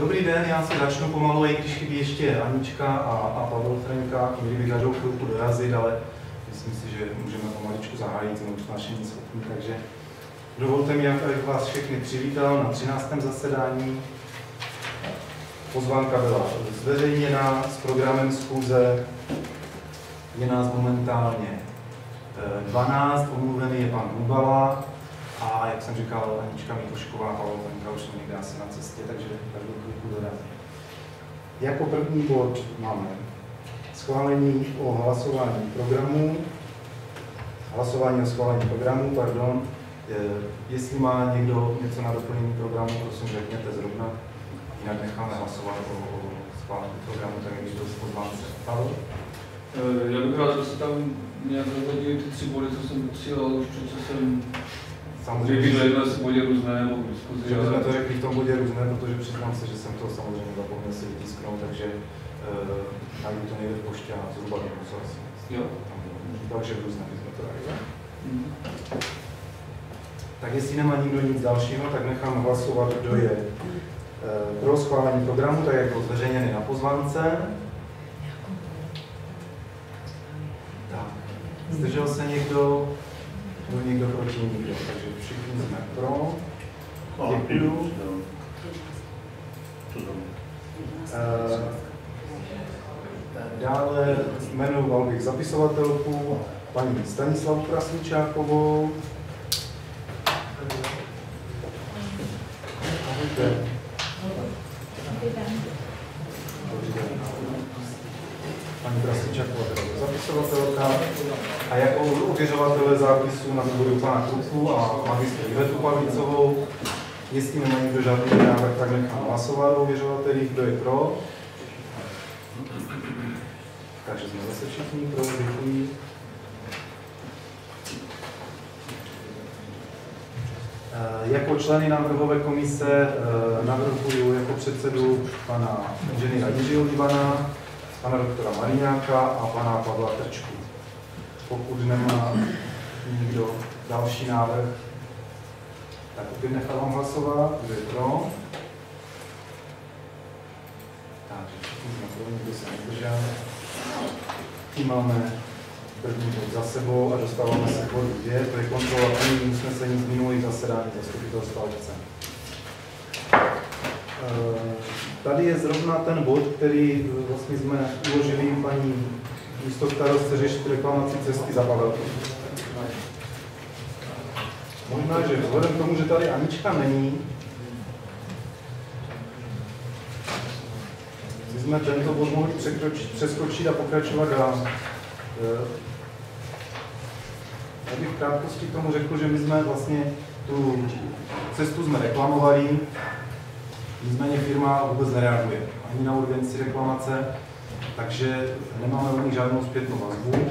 Dobrý den, já se začnu pomalu, i když chybí ještě Anička a, a Pavel Frenka, měli by každou chvilku dorazit, ale myslím si, že můžeme pomaličku zahájit, jsme už našení schopní, takže dovolte mi, abych vás všechny přivítal na 13. zasedání. Pozvánka byla zveřejněna s programem schůze, je nás momentálně 12, eh, omluvený je pan Hubala, a jak jsem říkal, Anička Mitošková, Pavel Tenka už někde asi na cestě, takže každou chvilku dorazí. Jako první bod máme schválení o hlasování programu, hlasování o schválení programu, pardon. Jestli má někdo něco na doplnění programu, prosím řekněte zrovna, jinak necháme hlasovat o, o schválení programu, tak jak to z pozvánce. Pavel? Eh, já bych rád, aby se tam nějak rozhodili ty tři body, co jsem posílal už před jsem Samozřejmě, že se bodě různé nebo diskuzi. Že jsme to řekli v tom bodě různé, protože přiznám se, že jsem to samozřejmě zapomněl si vytisknout, takže uh, najdu to někde v poště a zhruba do co asi. Jo. Takže různé jsme to dali. Mm. Tak jestli nemá nikdo nic dalšího, tak nechám hlasovat, kdo je uh, pro schválení programu, tak jak byl zveřejněný na pozvánce. Tak. Zdržel se někdo? Byl někdo proti nikdo, takže všichni jsme pro. Děkuju. Uh, dále jmenoval bych zapisovatelku paní Stanislavu Krasničákovou. Ahojte. Paní Krasničaková, zapisovatelka, a jako ověřovatele zápisů na výboru pana Krupu a magistru Ivetu Pavlicovou. Jestli nemá někdo žádný návrh, tak nechám hlasovat o ověřovatelích. Kdo je pro? Takže jsme zase všichni pro, děkuji. Eh, jako členy návrhové komise eh, navrhuji jako předsedu pana inženýra Jiřího Libana, pana doktora Mariňáka a pana Pavla Trčku. Pokud nemá nikdo další návrh, tak opět nechávám hlasovat. Kdo je pro? Takže všichni jsme pro, nikdo se nezdržel. Tím máme první bod za sebou a dostáváme se k bodu dvě, to je kontrola plnění usnesení z minulých zasedání zastupitelstva obce. Eh, tady je zrovna ten bod, který eh, vlastně jsme uložili paní místo starostce řešit reklamací cesty za Pavelkou. Možná, že vzhledem k tomu, že tady Anička není, jsme tento bod mohli přeskočit a pokračovat dál. Eh, já bych v krátkosti k tomu řekl, že my jsme vlastně tu cestu jsme reklamovali, Nicméně firma vůbec nereaguje ani na urgenci reklamace, takže nemáme od nich žádnou zpětnou vazbu.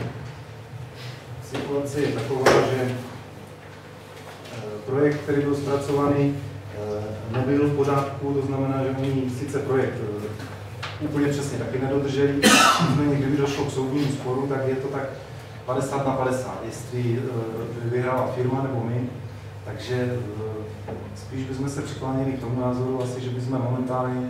Situace je taková, že eh, projekt, který byl zpracovaný, eh, nebyl v pořádku, to znamená, že oni sice projekt eh, úplně přesně taky nedodrželi, nicméně kdyby došlo k soudnímu sporu, tak je to tak 50 na 50, jestli vyhrála firma nebo my. Takže spíš bychom se přikláněli k tomu názoru asi, že bychom momentálně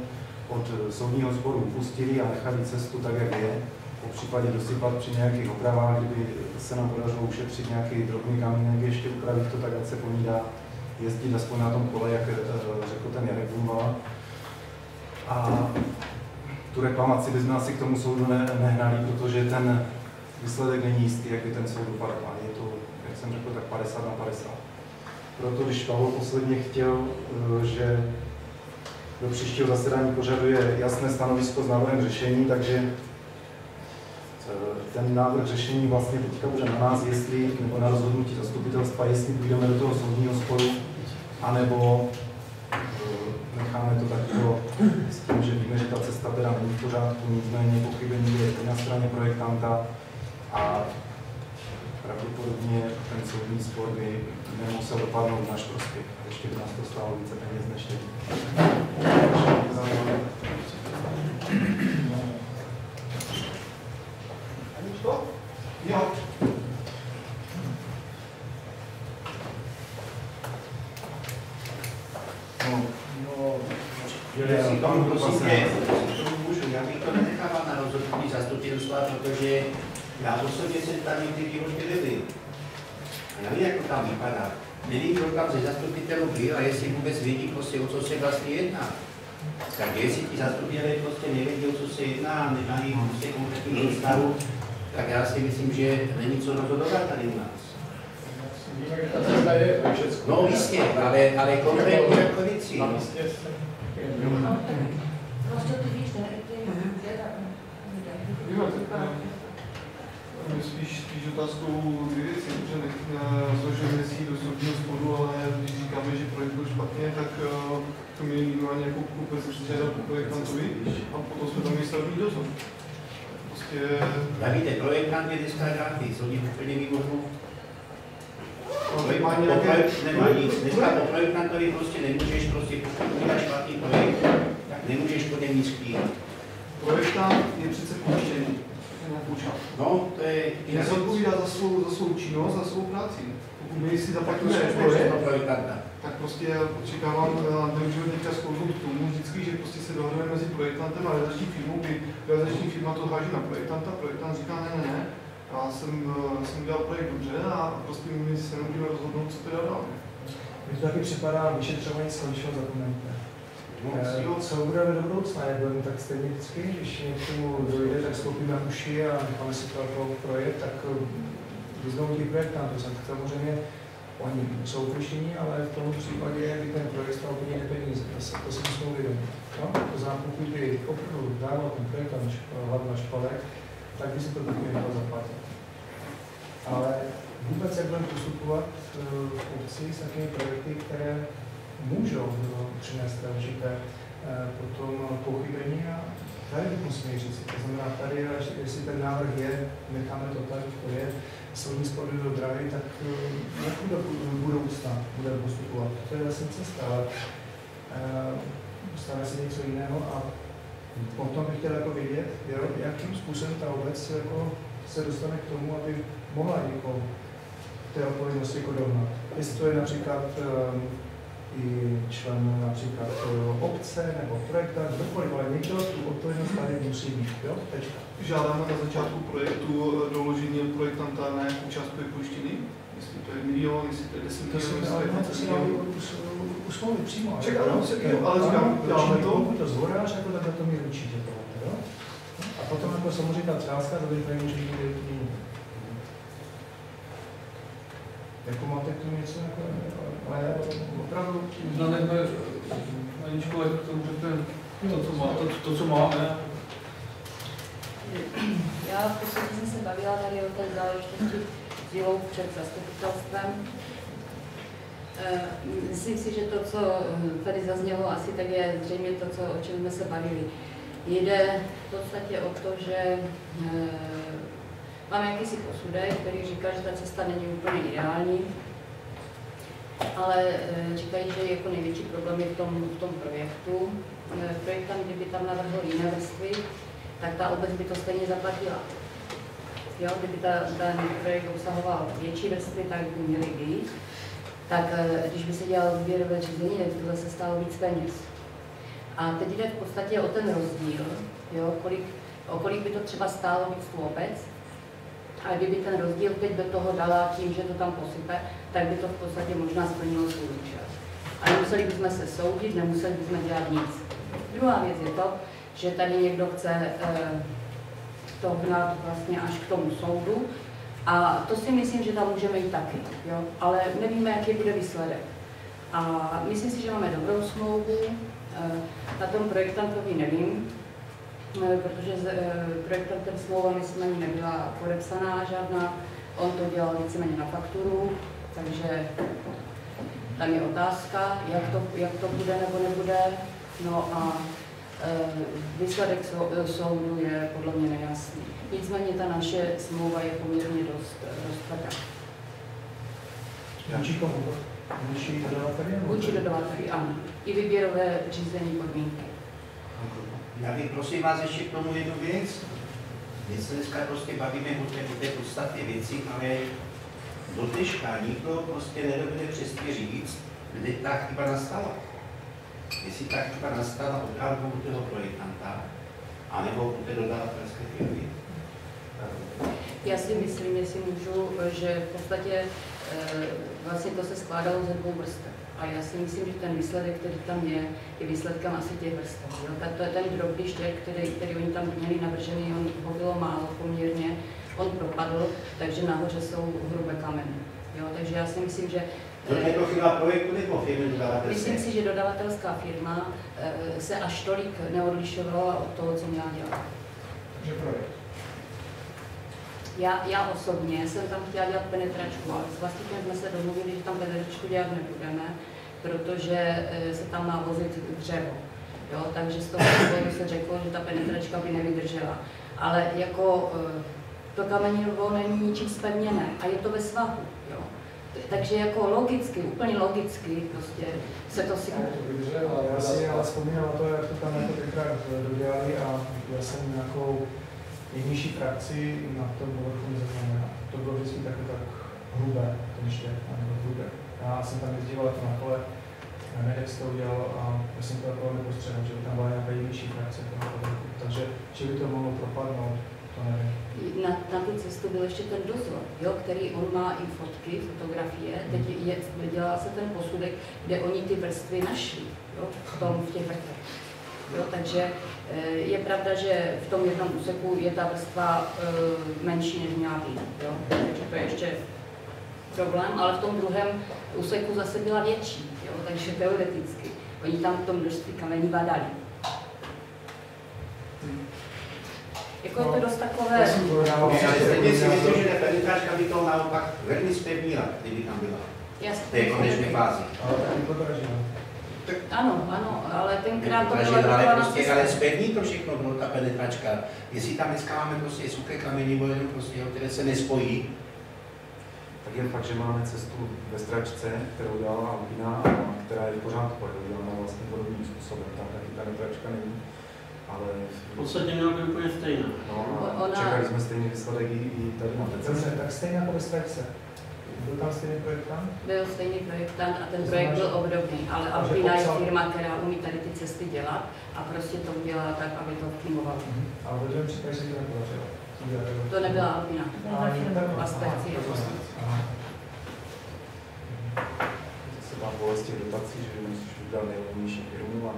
od soudního sporu upustili a nechali cestu tak, jak je, po případě dosypat při nějakých opravách, kdyby se nám podařilo ušetřit nějaký drobný kamínek, ještě upravit to tak, jak se po ní dá jezdit aspoň na tom kole, jak eh, řekl ten Jarek Bumba. A tu reklamaci bychom asi k tomu soudu ne, nehnali, protože ten výsledek není jistý, jak by ten soud dopadl. A je to, jak jsem řekl, tak 50 na 50. Proto, když Pavel posledně chtěl, eh, že do příštího zasedání požaduje jasné stanovisko s návrhem řešení, takže eh, ten návrh řešení vlastně teďka bude na nás, jestli, nebo na rozhodnutí zastupitelstva, jestli půjdeme do toho soudního sporu, anebo eh, necháme to takto s tím, že víme, že ta cesta teda není v pořádku, nicméně pochybení je na straně projektanta a pravděpodobně ten soudní spor by nemusel dopadnout v náš prospěch. Ještě by nás to stálo více peněz než teď. Jo. No. No. tomu prosím tě, můžu, já bych to nenechával na rozhodnutí zastupitelstva, protože já osobně jsem tam někdy rozdělili. A já vím, jak to tam vypadá. Nevím, kdo tam ze zastupitelů byl a jestli vůbec vědí prostě, o co se vlastně jedná. Tak jestli ti zastupitelé prostě nevědí, o co se jedná a nemají prostě konkrétní představu, tak já si myslím, že není co rozhodovat tady u nás. No jistě, ale, ale konkrétně jako věci. Prostě ty víš, ne? Spíš, spíš otázkou dvě věci, že nezložíme si do soudního sporu, ale když říkáme, že projekt byl špatně, tak uh, to mě minimálně jako vůbec předělat po projektantovi a potom jsme tam stavební dozor. Prostě... Já víte, projektant je dneska žádný, jsou oni úplně No, Nemá nemá nic. Dneska po projektantovi prostě nemůžeš, prostě pokud uděláš špatný projekt, tak nemůžeš po něm nic chtít. Projektant je přece pojištěný nějakou část. No, to je... Nezodpovídá za svou, za svou činnost, za svou práci. Pokud my si zaplatíme projekt, projektanta. tak prostě očekávám, využiju teďka sklouznout k tomu vždycky, že prostě se dohodneme mezi projektantem a realizační firmou, kdy realizační firma to háže na projektanta, projektant říká ne, ne, ne, já jsem, eh, jsem udělal projekt dobře a prostě my se nemůžeme rozhodnout, co teda dáme. Mně to taky připadá vyšetřování skončilo, zapomeňte. No, Co budeme do budoucna, jak budeme tak stejně vždycky, když někomu dojde, tak skoupíme uši a necháme si to jako projekt, tak vyznovu těch projektantů. Samozřejmě oni jsou opuštění, ale v tom případě by ten projekt stal úplně peníze. To, se, to si musíme uvědomit. No? To znamená, pokud by opravdu dával ten projektant hlavu na špalek, tak by si to taky měl zaplatit. Ale vůbec, jak budeme postupovat eh, v obci s takými projekty, které můžou přinést určité eh, potom pochybení a tady musíme říct. To znamená, tady, jestli ten návrh je, necháme to tak, to je, soudní spory do drahý, tak eh, jak do budoucna budeme postupovat. To je vlastně cesta, ale stane se něco jiného a potom bych chtěl jako vidět, jo, jakým způsobem ta obec jako se dostane k tomu, aby mohla jako té odpovědnosti jako dohnat. Jestli to je například i člen například uh, obce nebo projekta, kdokoliv, ale někdo tu odpovědnost tady musí mít, jo? Tečka. Žádáme na začátku projektu eh, doložení projektanta na jakou částku je pojištěný, jestli to je milion, jestli to je 10 To si, milionů, jestli to si to je dá milion. u smlouvy přímo. ale- Čekám, ale říkám, děláme určitě, to. Pokud to zvoráš, jako tak to mi určitě to, jo? A potom jako samozřejmě ta částka, to bych nemůže být jiný. Jako máte k tomu něco, jako, ale opravdu, Zanechme Aničko, ať k tomu řekne to, co, má, to, to, co máme. Já v podstatě jsem se bavila tady o té záležitosti s Jilou před zastupitelstvem. Eh, Myslím si, že to, co tady zaznělo, asi tak je zřejmě to, co, o čem jsme se bavili. Jde v podstatě o to, že máme jakýsi posudek, který říká, že ta cesta není úplně ideální, ale eh, říkají, že jako největší problém je v tom, v tom projektu. Eh, Projektant, kdyby tam navrhl jiné vrstvy, tak ta obec by to stejně zaplatila. Jo, kdyby ta, ten projekt obsahoval větší vrstvy, tak by měly být. Tak eh, když by se dělal výběrové řízení, tak by to zase stálo víc peněz. A teď jde v podstatě o ten rozdíl, jo, kolik, o kolik by to třeba stálo víc tu obec. A kdyby ten rozdíl teď do toho dala tím, že to tam posype, tak by to v podstatě možná splnilo svůj účel. A nemuseli bychom se soudit, nemuseli bychom dělat nic. Druhá věc je to, že tady někdo chce eh, to hnát vlastně až k tomu soudu. A to si myslím, že tam můžeme jít taky, jo? ale nevíme, jaký bude výsledek. A myslím si, že máme dobrou smlouvu, eh, na tom projektantovi nevím, protože s eh, projektantem smlouva myslím ani nebyla podepsaná žádná, on to dělal víceméně na fakturu, takže tam je otázka, jak to, jak to bude nebo nebude. No a Eh, Výsledek sou- eh, soudu je podle mě nejasný. Nicméně ta naše smlouva je poměrně dost, dost tvrdá. vůči komu? Vůči dodavateli? Vůči dodavateli, ano. I výběrové řízení podmínky. Já bych prosím vás ještě k tomu jednu věc. My se dneska prostě bavíme o té, o té podstatě věci, ale do dneška nikdo prostě nedovede přesně říct, kde ta chyba nastala. jestli ta chyba nastala opravdu u toho projektanta, anebo u té dodavatelské firmy. Já si myslím, jestli můžu, že v podstatě eh, vlastně to se skládalo ze dvou vrstev. A já si myslím, že ten výsledek, který tam je, je výsledkem asi těch vrstev. Jo? Tak to je ten drobný štěrk, který, který oni tam měli navržený, on ho bylo málo poměrně, on propadl, takže nahoře jsou hrubé kameny. Jo? Takže já si myslím, že To je to chyba projektu nebo firmy dodavatelské? Myslím si, že dodavatelská firma eh, se až tolik neodlišovala od toho, co měla dělat. Takže projekt. Já, já osobně jsem tam chtěla dělat penetračku, ale s vlastníkem jsme se domluvili, že tam penetračku dělat nebudeme, protože eh, se tam má vozit dřevo. Jo, takže z toho důvodu se řeklo, že ta penetračka by nevydržela. Ale jako eh, to kamenidlo není ničím spevněné a je to ve svahu. Jo. Takže jako logicky, úplně logicky prostě se to si ale já si vzpomínám to, jak to tam jako tenkrát dodělali a já jsem nějakou nejnižší frakci na tom povrchu nezaznamenal. To bylo vždycky takové tak hrubé, to ještě, nebo hrubé. Já jsem tam jezdil to na kole, Medex to udělal a já jsem to jako nepostřehnul, že by tam byla nějaká jinější frakce toho povrchu. Takže, či by to mohlo propadnout, to nevím. na, na tu cestu byl ještě ten dozor, jo, který on má i fotky, fotografie, teď je, dělá se ten posudek, kde oni ty vrstvy našli, jo, v tom, v těch vrtech. Jo, takže eh, je pravda, že v tom jednom úseku je ta vrstva eh, menší, než měla být, jo, takže to je ještě problém, ale v tom druhém úseku zase byla větší, jo, takže teoreticky. Oni tam v tom množství kamení badali. Jako je to dost takové... Já jsem to si myslím, že ta penetračka by to naopak velmi zpevnila, kdyby tam byla. V té konečné fázi. Ale taky to draží, no. Ano, ano, ale tenkrát to byla ale prostě, ale zpevní to všechno, no, ta penetračka. Jestli tam dneska máme prostě suché kameny, nebo jenom prostě, jo, které se nespojí, Tak je fakt, že máme cestu ve Stračce, kterou dělala Alpina, a která je v pořádku, je udělána vlastně podobným způsobem. Tam taky ta netračka není, ale V podstatě mělo by úplně stejné. no, Ona- čekali jsme stejný výsledek i, i tady na té Dobře, cestě. tak stejně jako ve Strajce. Byl tam stejný projektant? byl stejný projektant a ten To projekt znamená, byl obdobný, ale Alpina je firma, která umí tady ty cesty dělat a prostě to udělala tak, aby to fungovalo. Ale ve druhém případě se to nepodařilo. To nebyla Alpina. Aspekci. Aspekci. Zase tam bolest těch dotací, že musíš vybrat nejlevnější firmu a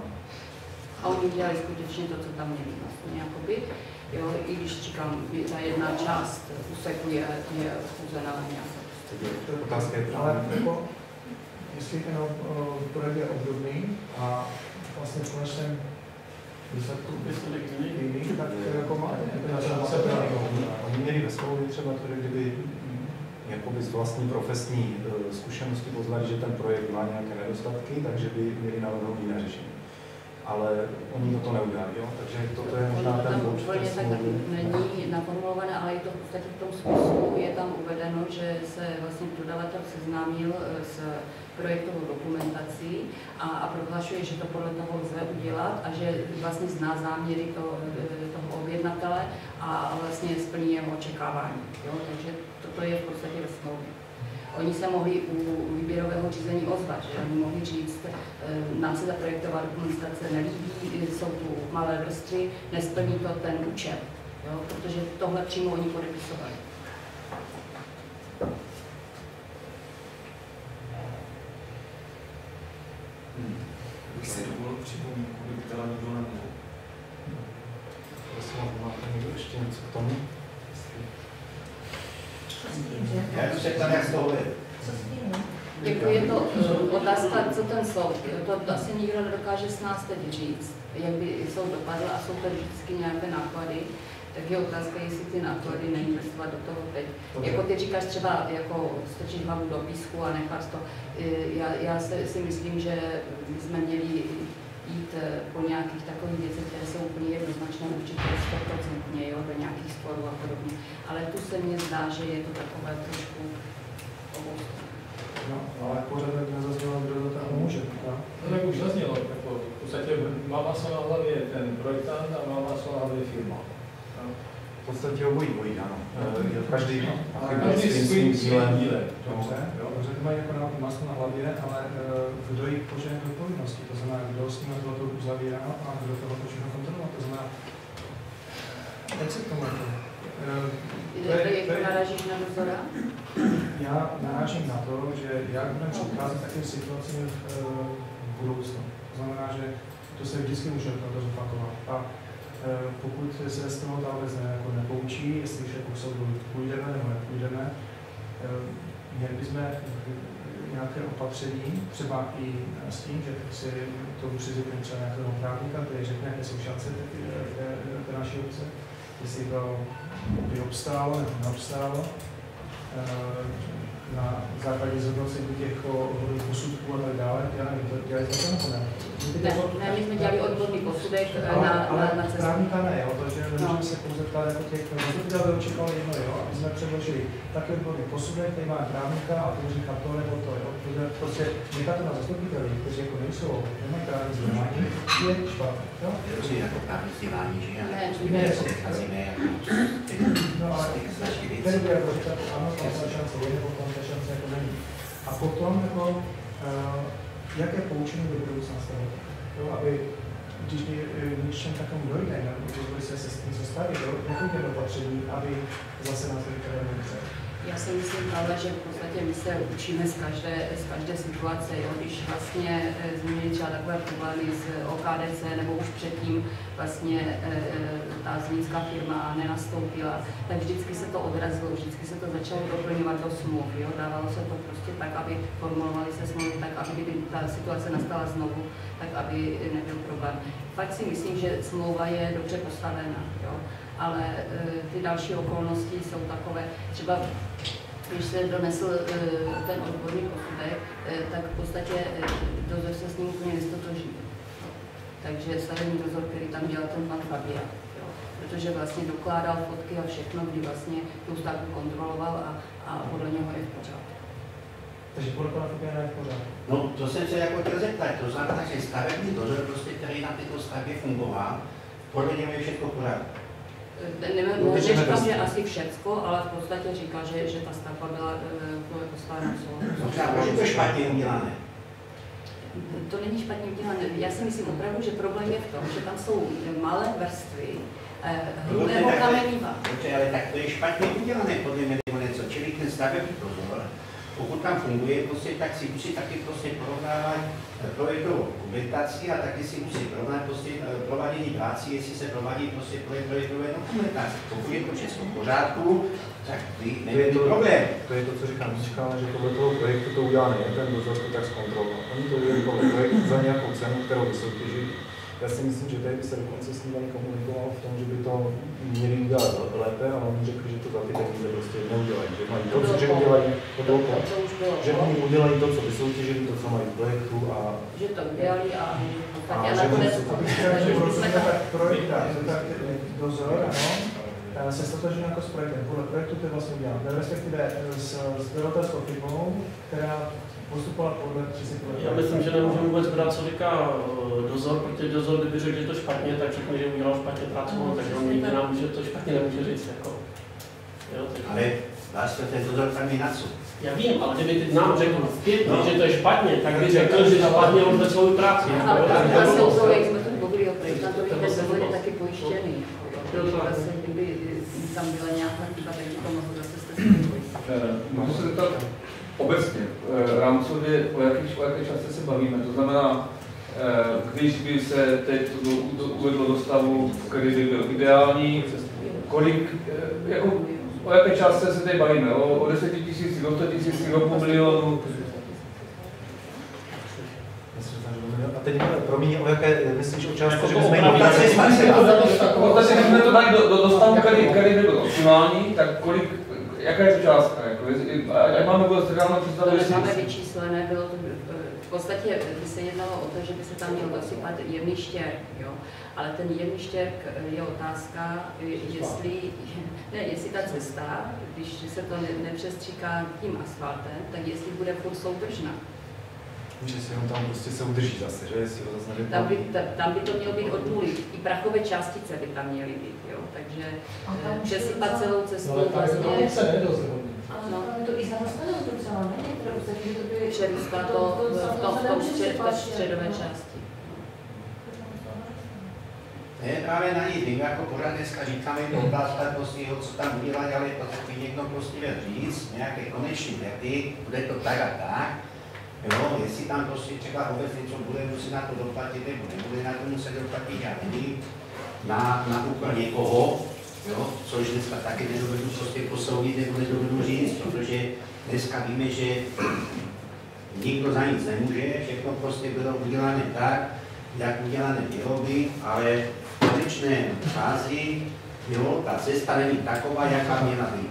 A oni dělali skutečně to, co tam měli vlastně, jakoby. Jo, i když říkám, je ta jedna část úseku je, je chuzená nějak. Otázka je, Ale jako, jestli ten projekt je obdobný a vlastně v konečném výsledku jiný. tak jako má Oni- měli ve smlouvě třeba to, kdyby jakoby z vlastní profesní eh, zkušenosti poznali, že ten projekt má nějaké nedostatky, takže by měli navrhnout jiné řešení. Ale oni toto neudělali, jo? takže toto je možná to ten bod úplně tak není naformulované, ale je to v podstatě v tom smyslu, je tam uvedeno, že se vlastně dodavatel seznámil eh, s projektovou dokumentací a, a prohlašuje, že to podle toho lze udělat a že vlastně zná záměry to, eh, toho objednatele a vlastně splní jeho očekávání. Jo? Takže toto je v podstatě ve smlouvě. Oni se mohli u výběrového řízení ozvat, že oni mohli říct, eh, nám se ta projektová dokumentace nelíbí, jsou tu malé vrstvy, nesplní to ten účel, jo? protože tohle přímo oni podepisovali. Bych si dovolil připomínku, kdyby teda nikdo nemohl. Prosím, máte někdo ještě něco k tomu? Já se ptal, jak z toho je. Jako je to eh, otázka, co ten soud, to asi nikdo nedokáže s nás teď říct, jak by soud dopadl a jsou to vždycky nějaké náklady, tak je otázka, jestli ty náklady neinvestovat do toho teď. Jako ty říkáš třeba, jako strčit hlavu do písku a nechat to. Eh, Já, já se, si myslím, že my jsme měli jít eh, po nějakých takových věcech, které jsou úplně jednoznačné, určitě 100% jo, do nějakých sporů a podobně. Ale tu se mně zdá, že je to takové trošku oboustranné. No, ale pořád nezaznělo, kdo do toho může. No? No tak už zaznělo, jako v podstatě má maso na hlavě ten projektant a má maso na hlavě firma. No. V podstatě obojí bojí, ano. Eh, Každý má každý svým svým dílem. Dobře, dobře, to mají jako na- maslo na hlavě, ale eh, kdo jich požene do odpovědnosti, to znamená, kdo s tím bylo to uzavírá a kdo toho to všechno kontrolovat, to znamená, teď se k tomu jako, eh, to Jak je- narážíš na dozora? já narážím na to, že jak budeme předcházet takovým situacím v, eh, v budoucnu. To znamená, že to se vždycky může to zopakovat. A eh, pokud se z toho ta vůbec jako nepoučí, jestli však k soudu půjdeme nebo nepůjdeme, eh, měli bychom nějaké opatření, třeba i s tím, že si tomu přizveme třeba nějakého právníka, který řekne, jaké jsou šance té naší obce, jestli to by obstálo nebo neobstálo. Eh, na základě zhodnocení těch posudků a tak dále, já nevím, to nebo ne? Ne, ne, my jsme dělali odborný posudek eh, Ale, na, ale na, na cestu. právníka ne, jo, protože No. nemůžeme se pouze ptát jako těch zastupitelů, by očekávali jedno, jo, aby jsme předložili takový odborný posudek, který má právníka a to říká to nebo to, jo, prostě nechat to na zastupiteli, kteří jako nejsou, nemají právní vzdělání, je špatné, jo. Prostě jako právní vzdělání, že já Ne, vycházíme jako No ale z těch značky ten věcí. by jako říkat, ano, tam ta šance je, nebo tam ta šance jako není. A potom jako, uh, jaké poučení do budoucna z toho, jo, aby když něčem takovému dojde, nebo když se se s tím zastaví, jo, je opatření, aby zase nás vykrali dobře. Já si myslím, Pavle, že v podstatě my se učíme z každé, z každé situace. Jo? Když vlastně e, zmínili třeba takové problémy s OKDC, nebo už předtím vlastně e, e, ta zlínská firma nenastoupila, tak vždycky se to odrazilo, vždycky se to začalo doplňovat do smluv. Jo? Dávalo se to prostě tak, aby formulovali se smlouvy tak, aby kdyby ta situace nastala znovu, tak aby nebyl problém. Fakt si myslím, že smlouva je dobře postavena. Jo? Ale e, ty další okolnosti jsou takové, třeba když se donesl e, ten odborný posudek, e, tak v podstatě dozor se s ním úplně nestotožnil. Takže stavební dozor, který tam dělal ten pan Fabia, jo, protože vlastně dokládal fotky a všechno, kdy vlastně tu stavbu kontroloval a, a podle něho je v pořádku. Takže podle pana Fabia je v pořádku. No, to jsem se jako chtěl zeptat. To znamená, že stavební dozor, prostě, který na této stavbě fungoval, podle něho je všechno v pořádku. E, ne- No, ne- takže Neříkám, že nebezpečí. asi všecko, ale v podstatě říká, že, že ta stavba byla souladu. Dobře, a proč je to špatně udělané? To není špatně udělané. Já si myslím opravdu, že problém je v tom, že tam jsou malé vrstvy eh, hrubého tak- kameniva. Ale tak to je špatně udělané podle mě nebo něco. Čili ten stavební dozor, pokud tam funguje, prostě, tak si musí taky prostě porovnávat eh, projektovou dokumentaci a taky si musí porovnat prostě eh, provádění práci, jestli se provádí prostě projekt projektové dokumentace. Pokud je to všechno v pořádku, tak To je to, problém. to je to, co říkám. Říkáme, že podle toho projektu to udělá nejen ten dozor, tak zkontroloval. Oni to udělali podle projektu za nějakou cenu, kterou vysoutěží. Já si myslím, že tady by se dokonce s nimi komunikovalo v tom, že by to měli udělat lépe, ale oni řekli, že to za ty peníze prostě neudělají. Že mají to, co- že udělají to, To, to, to že oni udělají to, co vysoutěžili, to, co mají v projektu a že to udělali a A a že oni- Abych chtěl, že prostě tak projekt, tak dozor, ano, eh, se stotožňuje jako s projektem. Podle projektu to je vlastně udělám, respektive eh, s, s firmou, která postupovala podle. Já myslím, že nemůžeme vůbec brát, co říká eh, dozor, protože dozor, kdyby řekl, že je to špatně, tak řekne, že udělal špatně práci, no, takže on nikdy nám že to špatně nemůže říct. Jako. Jo, takže... Ale vlastně ten dozor tam na co? Já vím, ale kdyby teď nám řekl zpětně, že to je špatně, tak by řekl, že špatně odvedl svou práci. Ale to- jak jsme tu mluvili o To ten dozor je to- taky pojištěný. kdyby tam byla nějaká chyba, tak by to mohlo zase jste. Eh, Můžu se zeptat obecně, eh, rámcově, o jakých, o jaké částce se bavíme? To znamená, eh, když by se teď to do- do- uvedlo do stavu, který by byl ideální, kolik, eh, jako, o jaké částce se teď bavíme? O, o 10 tisících, o 100 tisících, o půl milionu? A teď promiň, o jaké, myslíš o částce, Jako že bychom jim takže když jsme to dali do, do, do stavu, který, který by byl optimální, tak kolik, jaká je to částka? Jako, jak máme vůbec reálnou představu, To jestli- máme vyčíslené, bylo to, eh, v podstatě by se jednalo o to, že by se tam měl dosypat jemný štěrk, jo. Ale ten jemný štěrk eh, je otázka, eh, jestli, ne, jestli ta cesta, když se to ne, nepřestříká tím asfaltem, tak jestli bude furt soudržná. že si on tam prostě se udrží zase, že jestli ho zase Tam by, ta- tam by to mělo být od nuly. I prachové částice by tam měly být, jo. Takže eh, přesypat celou cestu to vlastně nedozhodne. Ale je to i zarostanou docela, ne? Některé úseky, že to by... přerůstá to v středové části. To je právě na nic. My jako pořád dneska říkáme to otázka prostě, co tam udělat, ale to taky někdo prostě říct, nějaké koneční věty, bude to tak a tak. Jo, jestli tam prostě třeba obec něco bude muset na to doplatit, nebo nebude na to muset doplatit, já nevím, na, na úkol někoho, jo, což dneska taky nedovedu prostě posoudit, nebo nedovedu říct, protože dneska víme, že nikdo za nic nemůže, všechno prostě bylo udělané tak, jak udělané mělo být, ale v konečné fázi, jo, ta cesta není taková, jaká měla být.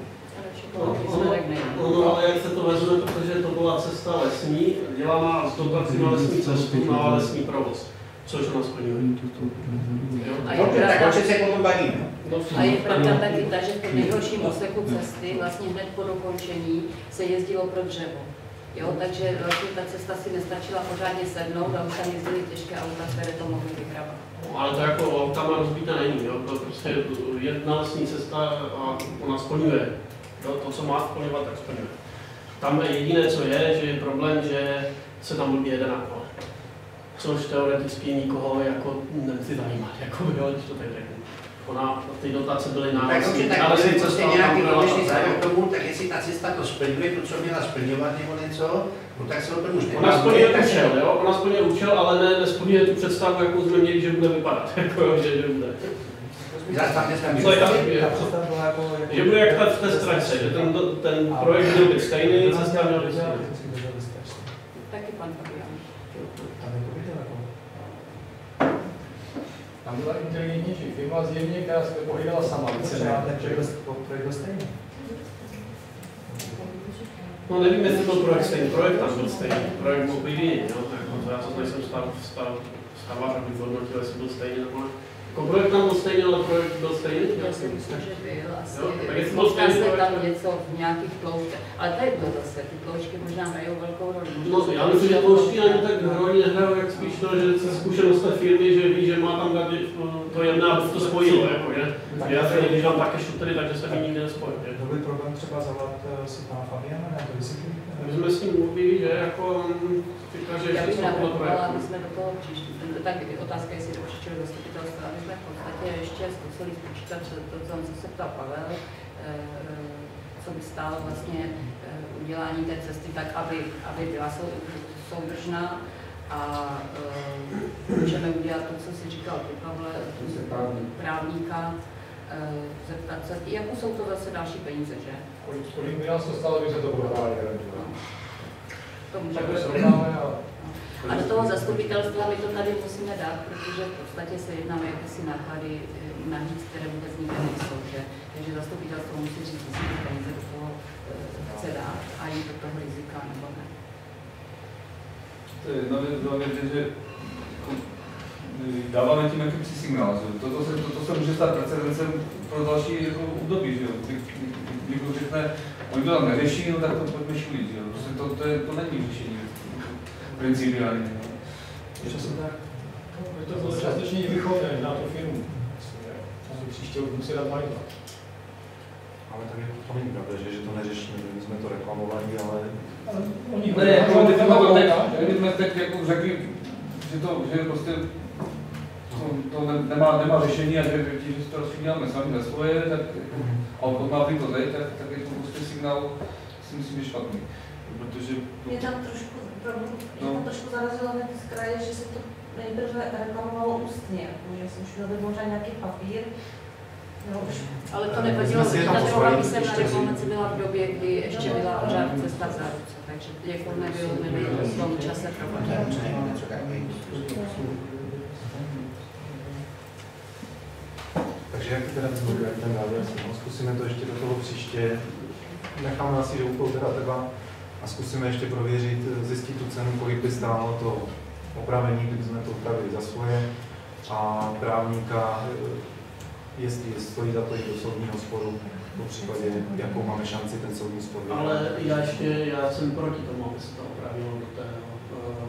No, ono, ono, ale jak se to vezme, protože to byla cesta lesní, dělaná s dotací na lesní cestu na lesní provoz, což ona splňuje. Jo? A je pravda, čem se potom bavíme? No, a je pravda taky ta, že v tom nejhorším úseku cesty, vlastně hned po dokončení, se jezdilo pro dřevo. Jo, takže vlastně ta cesta si nestačila pořádně sednout a už tam jezdily těžké auta, které to mohly vyhrabat. No, Ale to jako autama rozbíta není, jo? to prostě jedna lesní cesta a ona splňuje. Jo? To, co má splňovat, tak splňuje. Tam jediné, co je, že je problém, že se tam blbě jede na kole. Což teoreticky nikoho jako nemusí zajímat, jako jo, když to tak řeknu. Ona, ty dotace byly na Tak na tak to lesní je prostě nějaký konečný dotace. zájem k tomu, tak jestli ta cesta to splňuje, to, co měla splňovat nebo něco, no tak se o tom už Ona splňuje účel, jo? Ona splňuje účel, ale ne, nesplňuje tu představu, jakou jsme měli, že bude vypadat. Jako, jo, že, že bude. Co je tam? Jako... jako Že bude jak ta v té ztrace, že ten, ten projekt měl být stejný, cesta měla být stejná. Taky pan Fabián. Tam jako viděl jako... Tam byla inteligentnější firma zjevně, která se pohlídala sama. Dobře, ten projekt byl- stejný. No nevím, jestli byl projekt stejný, projekt tam byl stejný, projekt byl být jiný, jo? Jako to já to nejsem stav, stav, stavař, abych hodnotil, jestli byl stejný nebo ne. Jako projekt tam byl stejný, ale projekt byl stejný? Já si myslím, že byl asi. Jo, tak jestli byl stejný se tam něco v nějakých tloušťkách, ale to je to zase, ty tloušťky možná hrajou velkou roli. No, já myslím, že tloušťky ani tak roli nehrajou, jak spíš to, že se zkušenost té firmy, že ví, že má tam dát to jedné, aby se to spojilo, jako, že? Já si když dám také šutry, takže se mi nikdy nespojí? To byl problém třeba zavolat eh, si pana Fabiana, na to vysvětlit. My jsme s ním mluvili, že jako říká, že Já ještě jsou podle navrhovala, projektu. aby jsme do toho přišli. Tak otázka, jestli do příštího zastupitelstva, aby jsme v podstatě ještě zkusili spočítat co- to, co se ptal Pavel, eh, co by stálo vlastně eh, udělání té cesty tak, aby, aby byla sou- soudržná a eh, můžeme udělat to, co si říkal ty, Pavle, právníka, eh, zeptat se, jakou jsou to zase další peníze, že? Kolik, kolik by nás to stalo, když se to prohráli? To můžeme srovnáme a A do toho zastupitelstva my to tady musíme dát, protože v podstatě se jedná o jakési náklady eh, navíc, které vůbec nikde nejsou. Že? Takže zastupitelstvo musí říct, jestli ty peníze do toho eh, chce dát a jít do toho rizika nebo ne. To je jedna věc, druhá věc je, že jako, dáváme tím jakýsi signál, že toto se, toto se může stát precedencem pro další jako, období, že jo. Někdo řekne, oni to tam neřeší, no tak to pojďme šulit, že jo. Prostě to, to, je, to není řešení principiálně. jo. Přesně tak. je to bylo částečně i výchovné na tu firmu. Takže příště už musí dát majitele. Ale tak jako to není pravda, že, že to neřešíme, že my jsme to reklamovali, ale Ale oni Ne, jako my jsme to teď, že? my jsme teď jako řekli, že to, že prostě to, to ne- nemá, nemá řešení a že, že si to rozvíjáme sami za svoje, tak a pokud má být to zeď, tak, tak je to prostě signál, si myslím, že špatný. Protože Mě tam trošku, mě No. tam trošku zarazilo hned z kraje, že se to nejprve reklamovalo ústně, že jsem šla do možná nějaký papír, už Ale to nevadilo, protože tam ta druhá písemná ještě reklamace byla v době, kdy ještě byla pořád cesta v záruce, takže jako nebyl, nebyl v tom čase problém. Takže jak to teda vzbuduje, jak ten závěr, no, zkusíme to ještě do toho příště, necháme asi, že úkol teda trvá a zkusíme ještě prověřit, zjistit tu cenu, kolik by stálo to opravení, kdyby jsme to upravili za svoje a právníka, eh, jestli stojí za to jít do soudního sporu, po případě, jakou máme šanci ten soudní spor. Ale já ještě, já jsem proti tomu, aby se to opravilo do tého eh,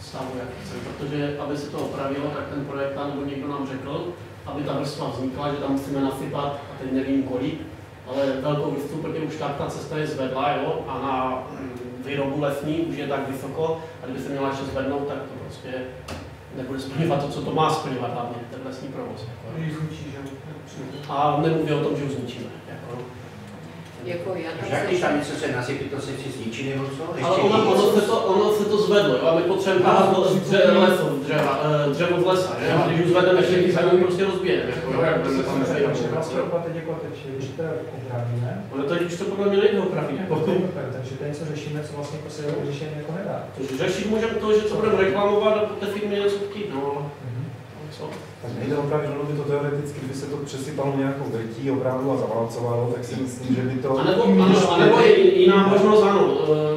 stavu, jak chce, protože aby se to opravilo, tak ten projektant nebo někdo nám řekl, aby ta vrstva vznikla, že tam musíme nasypat, a teď nevím kolik, ale velkou vrstvu, protože už tak ta cesta je zvedla, jo, a na výrobu lesní už je tak vysoko, a kdyby se měla ještě zvednout, tak to prostě nebude splňovat to, co to má splňovat hlavně, ten lesní provoz. Jako. A nemluví o tom, že ho zničíme. Jako. Já tam jak se- když tam něco se nasypí, to se si zničí nebo co? Ale Ještě ono, víc? ono, se to, ono se to zvedlo, jo, a my potřebujeme tahat dře, leso, dřeva, eh, dřevo z lesa, že? A když už zvedneme ještě víc, tak ho prostě rozbijeme, jako, jo, jak budeme tam Takže nechat. vlastně opat teď jako teď, když to opravíme, Ale teď už to podle mě nejde opravit, jako. takže to je něco řešíme, co vlastně jako se řešení jako nedá. Takže řešit můžeme to, že co budeme reklamovat a po té firmě něco chtít, no, ale co? Tak nejde opravdu, ono by to teoreticky, kdyby se to přesypalo nějakou drtí, opravdu a zavalcovalo, tak si myslím, že by to... A nebo, ano, a nebo i- jiná možnost, ano,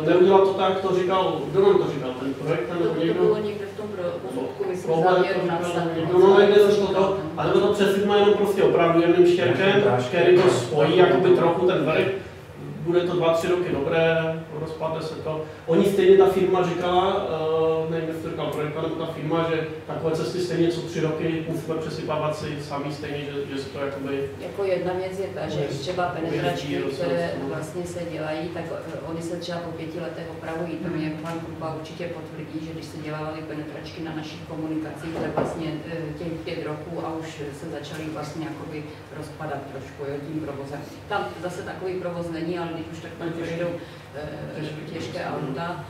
eh, neudělat to tak, to říkal, kdo nám to říkal, ten projekt, To, nebo to někdo? bylo někde v tom pro- posudku, myslím, to napsané. říkal, no, no, někde to šlo to, a nebo to přesypme jenom prostě opravdu jedným štěrkem, který to spojí, jakoby trochu ten vrch, bude to dva, tři roky dobré, rozpadne se to. Oni stejně, ta firma říkala, uh, nevím, jestli to říkal nebo ta firma, že takové cesty stejně co tři roky musíme přesypávat si sami stejně, že, že se to jakoby Jako jedna věc je ta, že třeba penetračky, které vlastně se dělají, tak eh, oni se třeba po pěti letech opravují. To mě pan Krupa určitě potvrdí, že když se dělávaly penetračky na našich komunikacích, tak vlastně eh, těch pět roků a už se začaly vlastně jakoby rozpadat trošku jo, tím provozem. Tam zase takový provoz není, ale když už tak tam eh, těžké auta.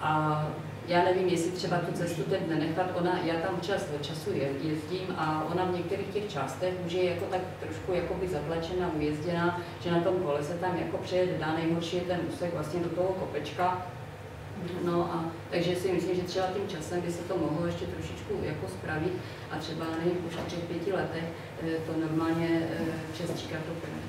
A já nevím, jestli třeba tu cestu teď nenechat, ona, já tam čas od času je- jezdím a ona v některých těch částech už je jako tak trošku jakoby zatlačena, ujezděná, že na tom kole se tam jako přejede dá, nejhorší je ten úsek vlastně do toho kopečka. No a takže si myslím, že třeba tím časem by se to mohlo ještě trošičku jako spravit a třeba nevím, v těch pěti letech to normálně eh, tou penetračkou.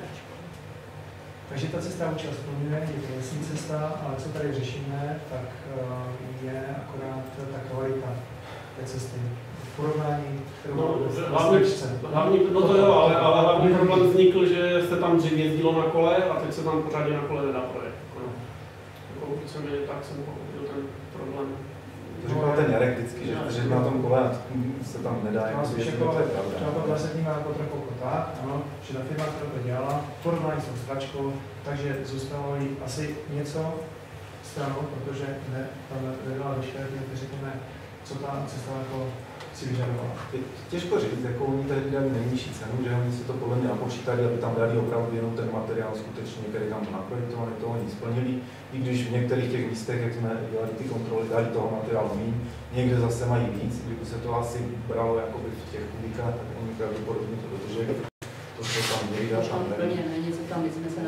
Takže ta cesta účast splňuje, je to lesní cesta, ale co tady řešíme, tak eh, je akorát ta kvalita té cesty. V porovnání, kterou No, střičce. hlavně, no to jo, ale, ale hlavní problém vznikl, že se tam dřív jezdilo na kole a teď se tam pořádně na kole nedá projet. Jako, jako víceméně tak jsem pochopil ten problém. To říkal ten Jarek vždycky, že, že na tom kole se tam nedá, Já to je pravda. třeba to vlastně vnímám jako trochu tak, ano, že ta firma, která to dělala, porovnání s tou stračkou, takže zůstalo jí asi něco stranou, protože ne, tam nedala veškeré ty, řekněme, co ta cesta jako si vyžadovala. Je těžko říct, jako oni tady dali nejnižší cenu, že oni si to podle mě napočítali, aby tam dali opravdu jenom ten materiál skutečně, který tam byl naprojektovaný, to oni splnili. I když v některých těch místech, jak jsme dělali ty kontroly, dali toho materiálu méně, někde zase mají víc, kdyby se to asi bralo jakoby v těch kubikách, tak oni pravděpodobně to dodrželi. To, co tam měli dát, tam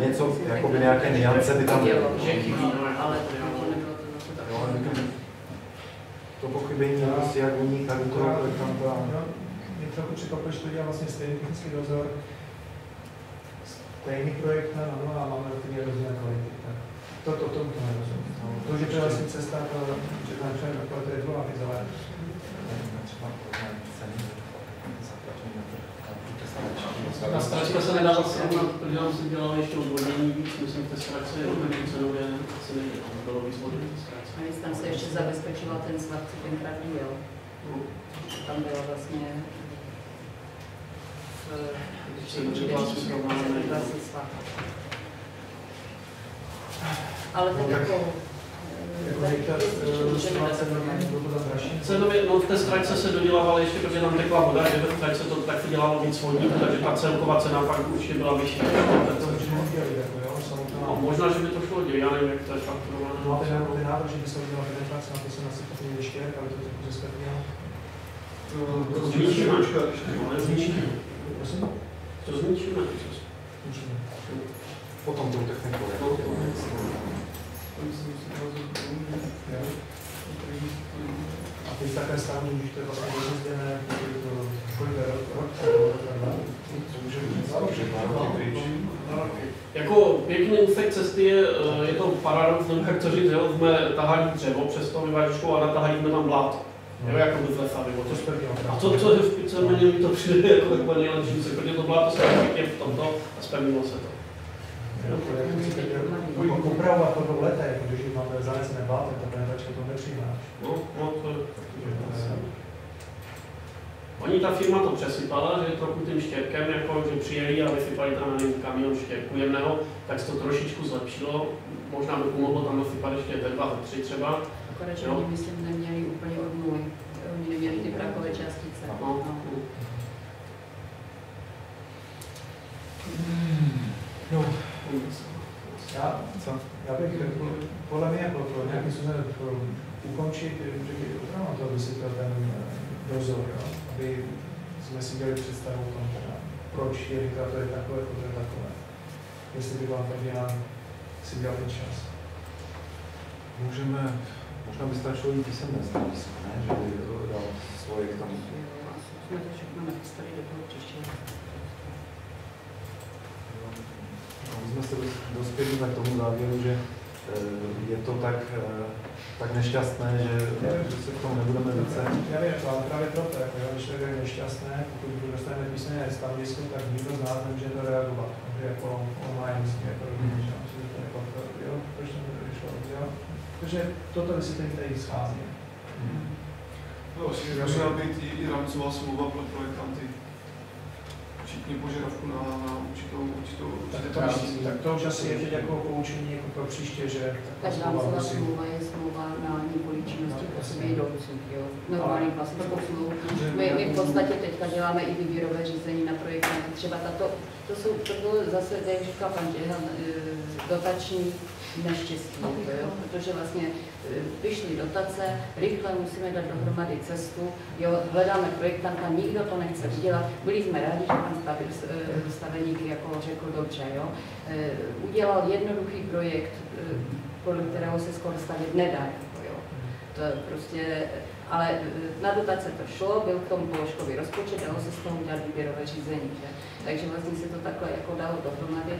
něco jakoby tak- nějaké niance by tam chybělo, byly. Že chybí, no, no, ale jako- to nebylo to zase tak. Jo, ale to pochybení prostě jak u nich, tak u toho projektanta. No, mě trochu překvapuje, že to dělá vlastně stejný technický dozor, stejný projekt, ano, a máme relativně rozdílné kvality. Tak to, to, to, to nerozumím. No, To, že to je vlastně cesta, to, že tam třeba takové to je druhá věc, ale Třeba ceny, zaplačení na trh, to. Ta stračka se nedá srovnat, protože tam se dělalo ještě odvodnění víc, myslím, v té stračce je úplně cenově asi nejde, tam bylo víc vody v té. A když tam se ještě zabezpečoval ten svak, co tenkrát. No. Tam bylo vlastně Když se dobře vlastně srovnáme. Ale tak- jako... jako tam dražší. Cenově, no v té stračce se dodělávaly ještě, protože tam tekla voda, že ve stračce to tak se dělalo víc vodníků, takže ta celková cena pak určitě byla vyšší. Jako jo, samotná. No, možná, že by to šlo dělat, já nevím, jak to je fakturované. No a ten, ten návrh, že by se udělala penetrace, na to se nasypat ještě, ale to trochu zestartnělo. To Zničíme. ale zničíme. Prosím? To zničíme. Zničíme. Potom tou technikou. No, jako. A stání, už to je vlastně rozjezděné, kolik rok, může být. Jako pěkný úsek cesty je, eh, je to paradox, nevím jak to říct, jo, jsme tahali dřevo přes to vyvážečkou a natahali jsme tam bláto. Jo, jako by tlesali. To sprdilo. A to, co je v pice, mi to přijde jako takové nejlepší, protože to byla to se v tomto a spevnilo se to. Dvou letech, jako když máme zanesené báty, to penetračka to nepřijímáš. No, no, to je Oni ta firma to přesypala, že trochu tím štěrkem, jako, že přijeli a vysypali tam na kamion štěrku jemného, tak se to trošičku zlepšilo. Možná by pomohlo tam nasypat ještě ve dva, ve tři třeba. Akorát, že Jo. oni myslím neměli úplně od nuly. Oni neměli ty prachové částice. No, No. no. Já, co? Já bych, podle mě, jako to nějakým způsobem ukončit, že opravdu to vysvětlit ten eh, dozor, jo? aby jsme si dělali představu o tom, teda, proč je říká, to je takové, to je takové. Jestli by vám Fabián si dělal ten čas. Můžeme, možná by stačilo i písemné stanovisko, ne? Že by dal svoje k tomu. Jo, asi jsme to všechno nachystali do toho příštího. No, My jsme se dos- dospěli k tomu závěru, že eh, je to tak, eh, tak nešťastné, že, že se k tomu nebudeme více. Já vím, to, ale právě proto, jako, jo, když to je nešťastné, pokud dostaneme písemné stanovisko, tak nikdo z nás nemůže to reagovat, takže jako online, jako rozumíš, jo, že to jako, to, jo, proč to nevyšlo, jo, protože toto vysvětlení tady schází. No, vlastně musela být i, i rámcová smlouva pro projektanty. Včetně požadavku na, na určitou, určitou, Tak určité to, práci. tak to už asi je teď jako poučení jako pro příště, že Každá smlouva mzová musí- smlouva je smlouva na několik činností No, po sobě jdoucí, jo. Normální klasickou smlouvu. My, my v podstatě teďka děláme i výběrové řízení na projektanty. Třeba tato, to jsou, to bylo zase, jak říkal pan Žehan, eh, dotační neštěstí, jo, protože vlastně eh, vyšly dotace, rychle musíme dát dohromady cestu, jo, hledáme projektanta, nikdo to nechce udělat. Byli jsme rádi, že pan s- eh, stavebník jako řekl dobře, jo. Eh, Udělal jednoduchý projekt, podle kterého se skoro stavět nedá, jako, jo. To prostě, ale na dotace to šlo, byl k tomu položkový rozpočet, dalo se z toho udělat výběrové řízení. Že? Takže vlastně se to takhle jako dalo dohromady.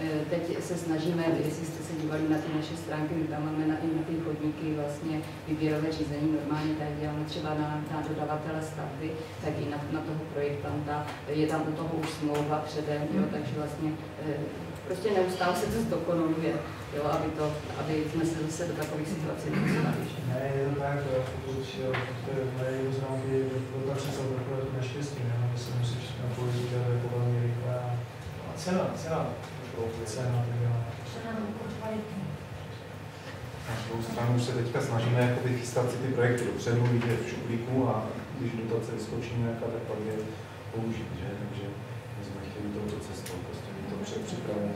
Eh, Teď se snažíme, jestli jste se dívali na ty naše stránky, my tam máme na, i na ty chodníky vlastně výběrové řízení, normálně tady děláme třeba na, na dodavatele stavby, tak i na, na toho projektanta, je tam u toho už smlouva předem, jo, takže vlastně eh, prostě neustále se to zdokonaluje, jo, aby, to, aby jsme se zase do takových situací nedostali. Ne, je to tak, pokud to je stranu, kdy dotace jsou takové neštěstí, ne, se musíš napojit dělat jako velmi rychle a A cena, cena. Cena. Na druhou stranu už se teďka snažíme jakoby chystat si ty projekty dopředu, mít je v šuplíku a když dotace vyskočí nějaká, tak pak je použít, že? Takže my jsme chtěli touto cestou, prostě mít to před připravené.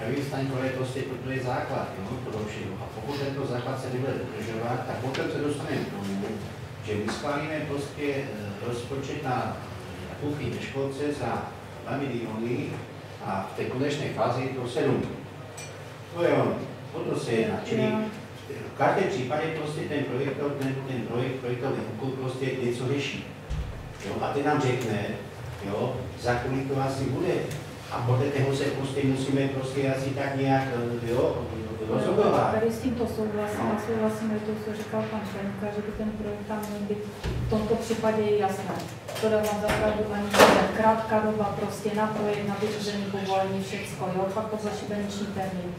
Já vím, Staňko, je prostě toto je základ, jo, všeho. A pokud tento základ se nebude dodržovat, tak potom se dostaneme k tomu, že my schválíme prostě eh, rozpočet na kuchy ve školce za 2 miliony a v té konečné fázi je to 7. To je ono. O to se jedná. Čili v každém případě prostě ten projekt, ten, ten projekt, projektový úkol prostě něco řeší. Jo, a ten nám řekne, jo, za kolik to asi bude. A podle toho se prostě musíme prostě asi tak nějak, jo, rozhodovat. Tady s tímto souhlasím a souhlasím i to, co říkal pan Švenka, že by ten projekt tam měl být v tomto případě jasné. To dávám za pravdu paní krátká doba prostě na projekt, na vyřízení povolení, všecko, jo, to za šibeniční termín.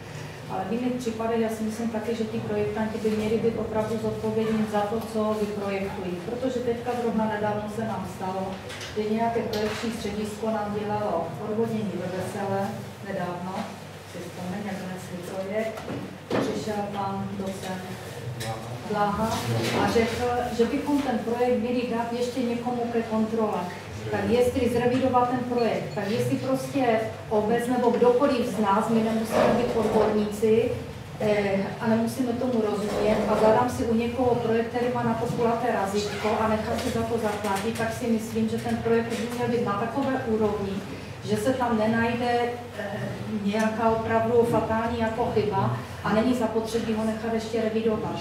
Ale v jiných případech já si myslím taky, že ti projektanti by měli být opravdu zodpovědní za to, co vyprojektují. Protože teďka zrovna nedávno se nám stalo, že nějaké projekční středisko nám dělalo odvodnění ve Veselé nedávno, si vzpomeň, jak projekt, přišel pan docent Bláha a řekl, že bychom ten projekt měli dát ještě někomu ke kontrole. Tak jestli zrevidovat ten projekt, tak jestli prostě obec nebo kdokoliv z nás, my nemusíme být odborníci eh, a nemusíme tomu rozumět a zadám si u někoho projekt, který má na populaté razítko a nechá si za to zaplatit, tak si myslím, že ten projekt by měl být na takové úrovni, že se tam nenajde eh, nějaká opravdu fatální jako chyba a není zapotřebí ho nechat ještě revidovat.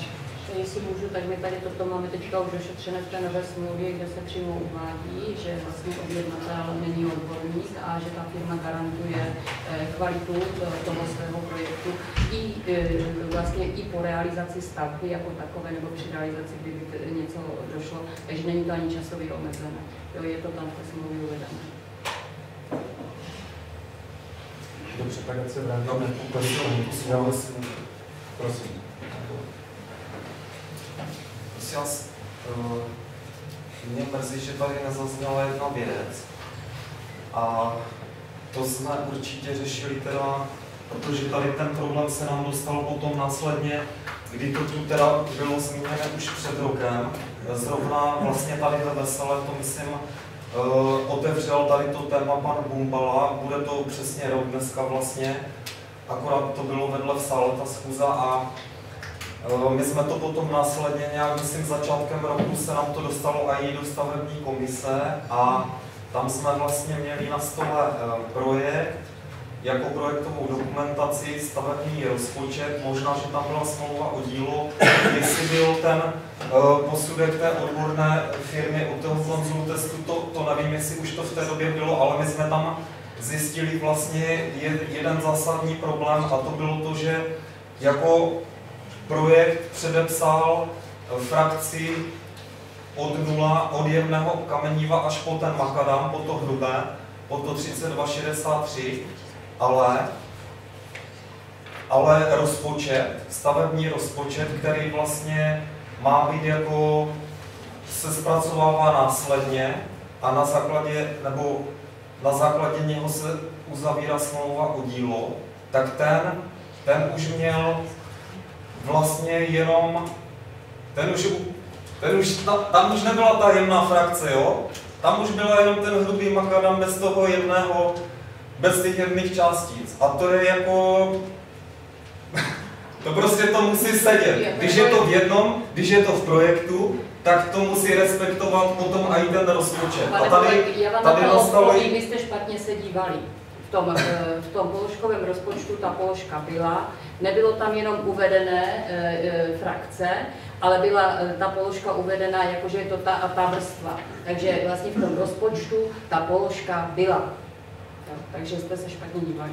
Jestli můžu, tak my tady toto máme teďka už došetřené v té nové smlouvě, kde se přímo uvádí, že vlastně objednatel není odborník a že ta firma garantuje eh, kvalitu toho svého projektu i eh, vlastně i po realizaci stavby jako takové, nebo při realizaci, kdyby něco došlo, takže není to ani časově omezené. Jo, je to tam v té smlouvě uvedené. Dobře, tak ať se vrátíme Dobře, prosím. Prosím. Prosím vás, eh, mě mrzí, že tady nezazněla jedna věc. A to jsme určitě řešili teda, protože tady ten problém se nám dostal potom následně, kdy to tu teda bylo zmíněné už před rokem. Zrovna vlastně tady ve Veselé to myslím otevřel tady to téma pan Bumbala, bude to přesně rok dneska vlastně, akorát to bylo vedle v sále ta schůza a Eh, My jsme to potom následně nějak, myslím, začátkem roku se nám to dostalo i do stavební komise a tam jsme vlastně měli na stole eh, projekt, jako projektovou dokumentaci, stavební rozpočet, možná, že tam byla smlouva o dílo, jestli byl ten uh, posudek té odborné firmy od toho konzultestu, to, to nevím, jestli už to v té době bylo, ale my jsme tam zjistili vlastně jed, jeden zásadní problém a to bylo to, že jako projekt předepsal frakci od nula, od jemného kameníva až po ten makadam, po to hrubé, po to 3263, ale, ale rozpočet, stavební rozpočet, který vlastně má být jako, se zpracovává následně a na základě, nebo na základě něho se uzavírá smlouva o dílo, tak ten, ten už měl vlastně jenom, ten už, ten už ta, tam už nebyla ta jemná frakce, jo? Tam už byla jenom ten hrubý makadam bez toho jedného, bez těch jedných částic. A to je jako, to prostě to musí sedět. Když je to v jednom, když je to v projektu, tak to musí respektovat potom i ten rozpočet. Pane A tady, kolego, já vám tady nastalo vy jste špatně se dívali. V tom, eh, v tom položkovém rozpočtu ta položka byla, nebylo tam jenom uvedené e, e, frakce, ale byla e, ta položka uvedena, jakože je to ta a ta vrstva. Takže vlastně v tom rozpočtu ta položka byla. Takže jste se špatně dívali.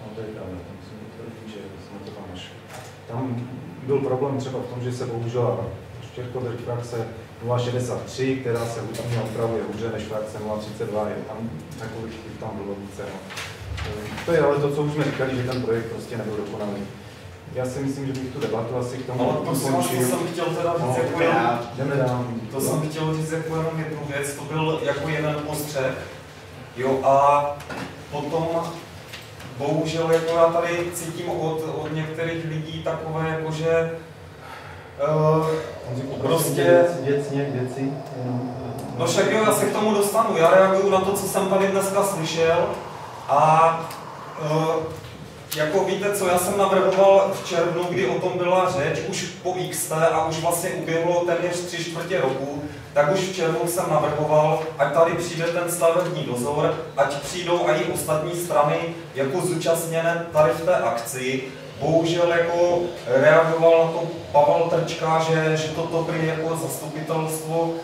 No, to je pravda, tam si tvrdí, že jsme to tam našli. Tam byl problém třeba v tom, že se použila štěrkodrť frakce 0,63, která se hutně opravuje hůře než frakce 0,32, je tam takových chyb tam bylo více. No. To je ale to, co už jsme říkali, že ten projekt prostě nebyl dokonalý. Já si myslím, že bych tu debatu asi k tomu Ale prosím vás, to jsem chtěl teda říct No, jako jdeme dál. to jsem chtěl říct jako jenom jednu věc, to byl jako jeden postřeh. Jo a potom bohužel jako já tady cítím od, od některých lidí takové jako, že uh, prostě... Věcně, věci. No však jo, já se k tomu dostanu. Já reaguju na to, co jsem tady dneska slyšel a uh, jako víte co, já jsem navrhoval v červnu, kdy o tom byla řeč, už po XT a už vlastně uběhlo téměř tři čtvrtě roku, tak už v červnu jsem navrhoval, ať tady přijde ten stavební dozor, ať přijdou i ostatní strany jako zúčastněné tady v té akci. Bohužel jako reagoval na to Pavel Trčka, že, že toto prý jako zastupitelstvo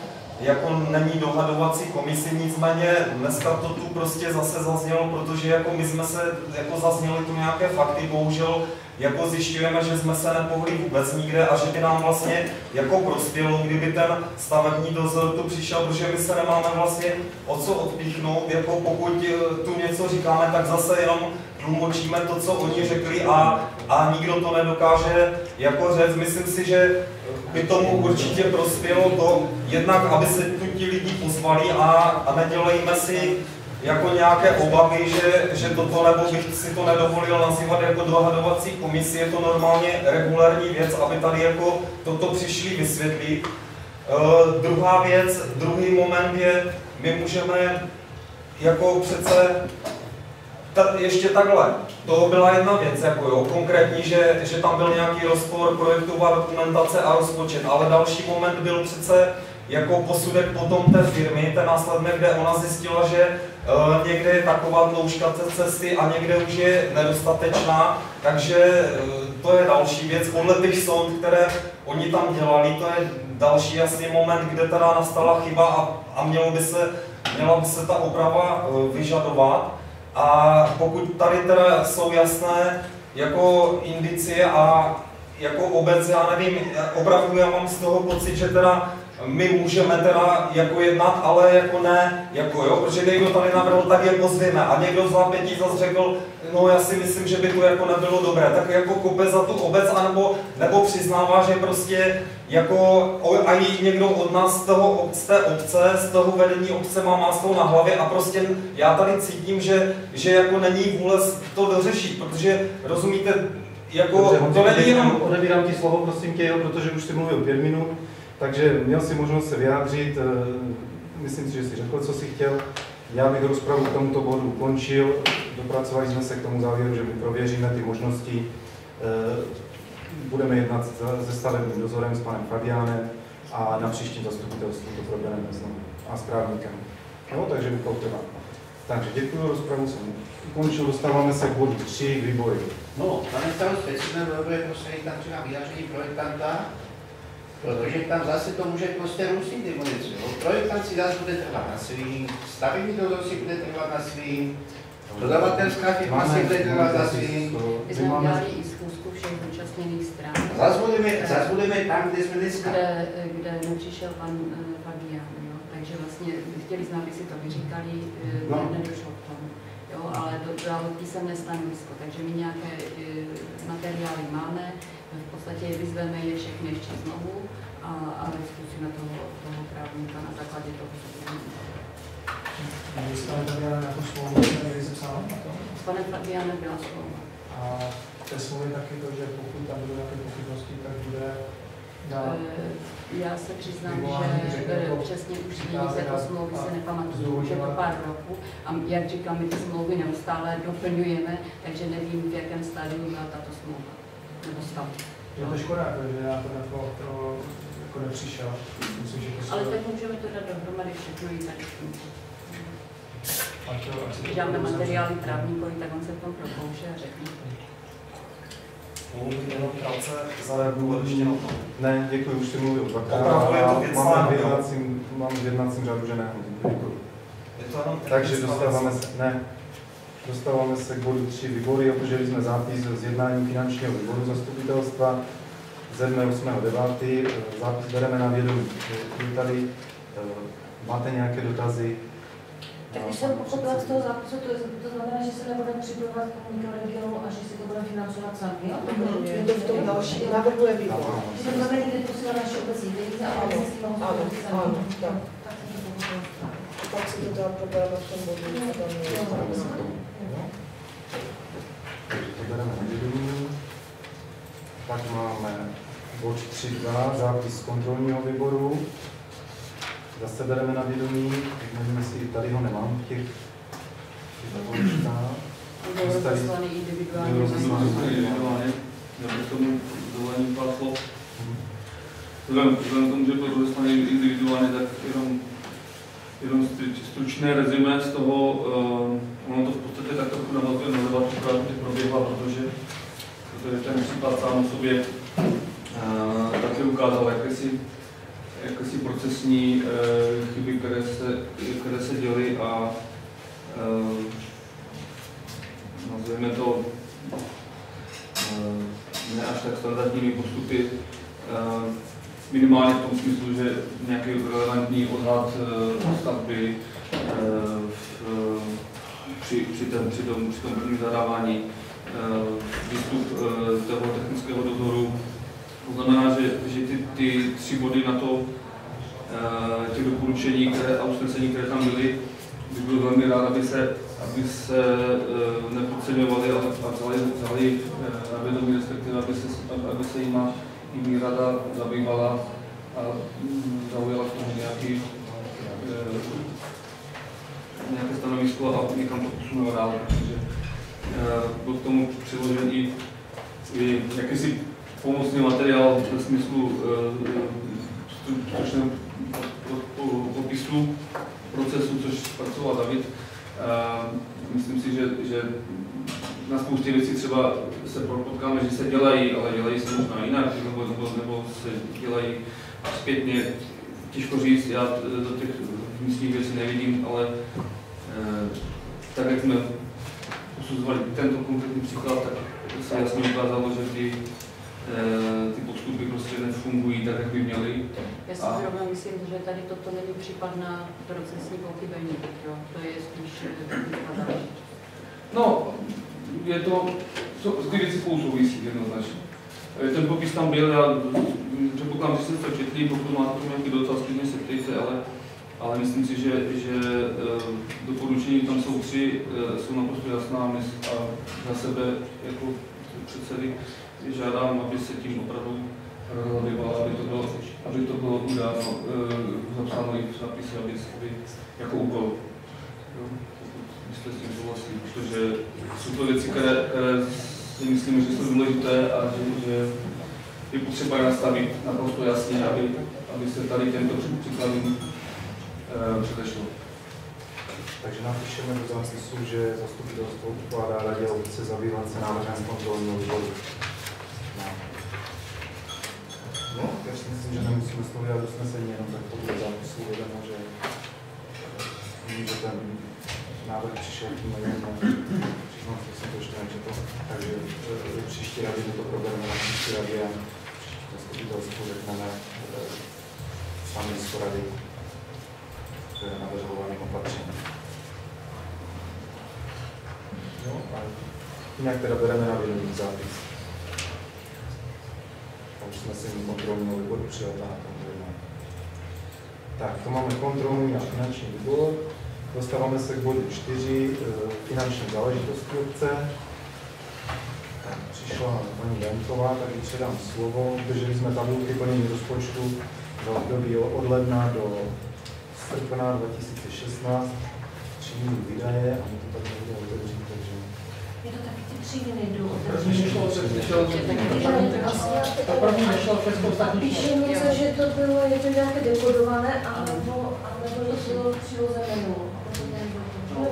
jako není dohadovací komisi, nicméně dneska to tu prostě zase zaznělo, protože jako my jsme se, jako zazněly tu nějaké fakty, bohužel jako zjišťujeme, že jsme se nepohli vůbec nikde a že by nám vlastně jako prospělo, kdyby ten stavební dozor tu přišel, protože my se nemáme vlastně o co odpíchnout, jako pokud eh, tu něco říkáme, tak zase jenom tlumočíme to, co oni řekli a, a nikdo to nedokáže jako říct. Myslím si, že by tomu určitě prospělo to, jednak, aby se tu ti lidi pozvali a, a nedělejme si jako nějaké obavy, že, že toto, nebo bych si to nedovolil nazývat jako dohadovací komisi, je to normálně regulární věc, aby tady jako toto přišli vysvětlit. Uh, druhá věc, druhý moment je, my můžeme jako přece ta, ještě takhle, to byla jedna věc, jako jo, konkrétní, že, že tam byl nějaký rozpor, projektová dokumentace a rozpočet, ale další moment byl přece jako posudek potom té firmy, ten následně, kde ona zjistila, že uh, někde je taková dloužka cesty a někde už je nedostatečná, takže uh, to je další věc. Podle těch sond, které oni tam dělali, to je další jasný moment, kde teda nastala chyba a, a mělo by se, měla by se ta oprava eh, vyžadovat. A pokud tady teda jsou jasné jako indicie a jako obec, já nevím, opravdu já mám z toho pocit, že teda my můžeme teda jako jednat, ale jako ne, jako jo, protože někdo tady navrhl, tak je pozvěme. A někdo z pětí zase řekl, no já si myslím, že by to jako nebylo dobré, tak jako kope za tu obec, anebo, nebo přiznává, že prostě jako ani někdo od nás z, toho, z té obce, z toho vedení obce má máslo na hlavě a prostě já tady cítím, že, že jako není vůle to dořešit, protože rozumíte, jako Dobře, to není jenom... Odebírám ti slovo, prosím tě, jo, protože už jsi mluvil pět minut, takže měl si možnost se vyjádřit, eh, myslím si, že jsi řekl, co jsi chtěl. Já bych rozpravu k tomuto bodu ukončil, dopracovali jsme se k tomu závěru, že my prověříme ty možnosti, eh, budeme jednat se stavebním dozorem s panem Fabiánem a na příštím zastupitelstvu to probereme znovu a s právníkem. No, takže bych trvá. Takže děkuji, rozpravu jsem ukončil, dostáváme se k bodu 3, výbory. No, pane staroste, jsme dobré prostě tam třeba vyjádření projektanta, protože tam zase to může prostě rušit ty munice. Projektant si zase bude trvat na svým, stavební dozor si bude trvat na svým, dodavatelská firma si bude trvat na svým. My jsme udělali i zkusku všech zúčastněných stran. Zase budeme, zase budeme tam, kde jsme dneska. Kde, kde nepřišel pan Fabián, jo. Takže vlastně chtěli jsme, aby si to vyříkali, uh, no. nedošlo k tomu. Jo, ale to dalo písemné stanovisko, takže my nějaké uh, materiály máme, podstatě vyzveme je všechny ještě znovu a, ale zkusíme toho, toho právníka na základě toho, co budeme. To? S panem Fabianem byla smlouva. A v té smlouvě taky to, že pokud tam budou nějaké pochybnosti, tak bude dál. Já se přiznám, že e, přesně už této smlouvy se nepamatuju, už je to pár roků a jak říkám, my ty smlouvy neustále doplňujeme, takže nevím, v jakém stádiu byla tato smlouva nebo stav. Je to škoda, že já to jako, to, jako nepřišel. Myslím, že to Ale tak můžeme to dát dohromady všechno i tak. Když dáme materiály právníkovi, tak on se v tom propouše a řekne. Mohu bych jenom krátce zareagovat ještě na to? Ne, děkuji, už jsi mluvil dvakrát. Opravdu je to věcná, Máme v jednacím, mám v jednacím řádu, že ne. Děkuji. Je to jenom Takže dostáváme se, ne, dostáváme se k bodu 3 výbory. Obdrželi jsme zápis z jednání finančního výboru zastupitelstva ze dne 8.9. Zápis bereme na vědomí. Je tady, eh, máte nějaké dotazy? Tak když jsem pochopila z toho zápisu, to, to znamená, že se nebude připravovat k mikroregionu a že si to bude financovat sám, jo? Je to v tom další, navrhuje výbor. Že to znamená, že posílá naše obecní peníze a obecní si to ano, ano, tak. To si to teda probereme v tom bodu, co tam je. Takže to bereme na vědomí. Pak máme bod 3.2, zápis z kontrolního výboru. Zase bereme na vědomí, teď nevím, jestli tady ho nemám, těch, těch takových Byl rozposlaný individuálně. Byl rozposlaný individuálně. Já bych tomu dovolení pár slov. Vzhledem k tomu, že byl rozeslaný individuálně, tak jenom, jenom stru- stručné rezime z toho, uh, ono to v podstatě tak trochu navazuje na debatu, která teď proběhla, protože, protože ten případ sám o sobě. Uh, taky ukázal jakési, jakési procesní uh, chyby, které se, které se děly a uh, nazveme to eh, ne až tak standardními postupy, eh, minimálně v tom smyslu, že nějaký relevantní odhad eh, stavby eh, v, při, při, ten, při, tom, při tom prvním zadávání, eh, výstup toho technického dozoru. To znamená, že, že ty, ty tři body na to, těch doporučení které, a usnesení, které tam byly, bych byl velmi rád, aby se, aby se nepodceňovaly, ale a vzali, na vědomí, respektive aby se, aby se jima, jimi rada zabývala a mm, zaujala k tomu nějaký, e, nějaké stanovisko a někam to posunula dál, protože e, byl k tomu přiložen i, i jakýsi pomocný materiál ve smyslu stručného po- popisu procesu, což pracoval David. Eh, Myslím si, že, že na spoustě věcí třeba se potkáme, že se dělají, ale dělají se možná jinak, nebo, nebo, nebo se dělají zpětně. Těžko říct, já do těch místních věcí nevidím, ale eh, tak jak jsme posuzovali tento konkrétní příklad, tak se jasně ukázalo, že ty, eh, ty postupy prostě nefungují tak, jak by měly. Já si A- zrovna myslím, že tady toto není případ na procesní pochybení, to je spíš eh. No, je to, ty věci spolu souvisí jednoznačně. Eh, Ten popis tam byl, já předpokládám, že jste to četli, pokud máte tomu nějaký dotaz, klidně se ptejte, ale, ale myslím si, že, že eh, doporučení tam jsou tři, eh, jsou naprosto jasná a za sebe jako předsedy žádám, aby se tím opravdu rozhodovalo, aby to bylo, aby to bylo udáno, zapsáno i v zapise, aby, aby jako úkol. Jo? Jste s tím souhlasí, protože jsou to věci, které, které si myslíme, že jsou důležité a že, že je potřeba nastavit naprosto jasně, aby, aby se tady tento příkladům eh, předešlo. Takže napíšeme do zápisu, že zastupitelstvo ukládá radě obce zabývat se návrhem kontrolního výboru. No. Já si myslím, že nemusíme toho dělat usnesení, jenom tak podle zápisu uvedeno, že vím, že ten návrh přišel tím mailem, přiznám se, že jsem to ještě nečetl, takže e, příští radě to probereme na příští radě a zastupitelstvu řekneme e, stanovisko rady k navrhovaným opatřením. Jo, a jinak teda bereme na vědomí zápis. A usnesení kontrolního výboru přijatá na tom. Tak, to máme kontrolní a finanční výbor. Dostáváme se k bodu 4, eh, finanční záležitosti obce. Přišla paní Janková, tak jí předám slovo. Drželi jsme tabulky plnění rozpočtu za období od ledna do srpna 2016 příjmy výdaje a my to tady nejde otevřít, takže Je to taky ty příjmy nejdou První nešlo přes nešlo To první nešlo přes ostatní Píše něco, že to bylo, je to nějaké dekodované, anebo to bylo přirozené.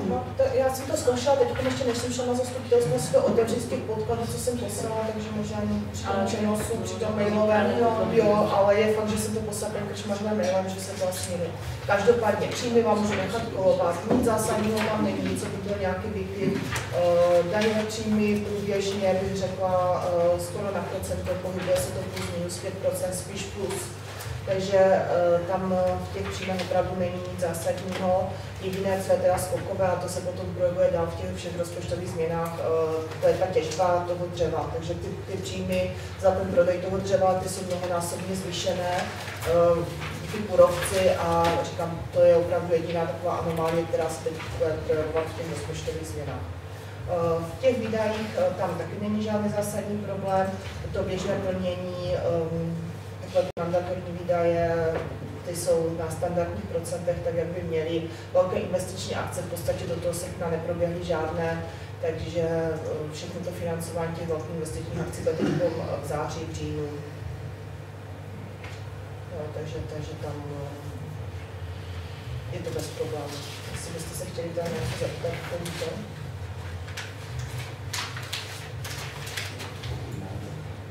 No, to, já jsem to zkoušela teď, ještě než jsem šla na zastupitelstvo si to otevřít z těch podkladů, co jsem poslala, takže možná ani při tom při tom mailovém, jo, ale je fakt, že jsem to poslala tím krčmařovým mailem, že se to asi nejde. Každopádně příjmy vám můžu nechat kolovat, nic zásadního tam není, co by byl nějaký výkyv. Uh, daňové příjmy průběžně bych řekla uh, skoro na procento, pohybuje se to plus minus 5%, spíš plus. Takže eh, tam eh, v těch příjmech opravdu není nic zásadního. Jediné, co je teda skokové, a to se potom projevuje dál v těch všech rozpočtových změnách, eh, to je ta těžba toho dřeva. Takže ty, ty příjmy za ten prodej toho dřeva, ty jsou mnohonásobně zvýšené. Ty kůrovci a říkám, to je opravdu jediná taková anomálie, která se teď bude projevovat v těch rozpočtových změnách. V těch výdajích tam taky není žádný zásadní problém. To běžné plnění ty mandatorní výdaje, ty jsou na standardních procentech, tak jak by měly. Velké investiční akce v podstatě do toho srpna neproběhly žádné, takže eh, všechno to financování těch velkých investičních akcí bude v září, v říjnu. Takže, takže tam eh, je to bez problémů. Jestli byste se chtěli teda něco zeptat, k tomuto.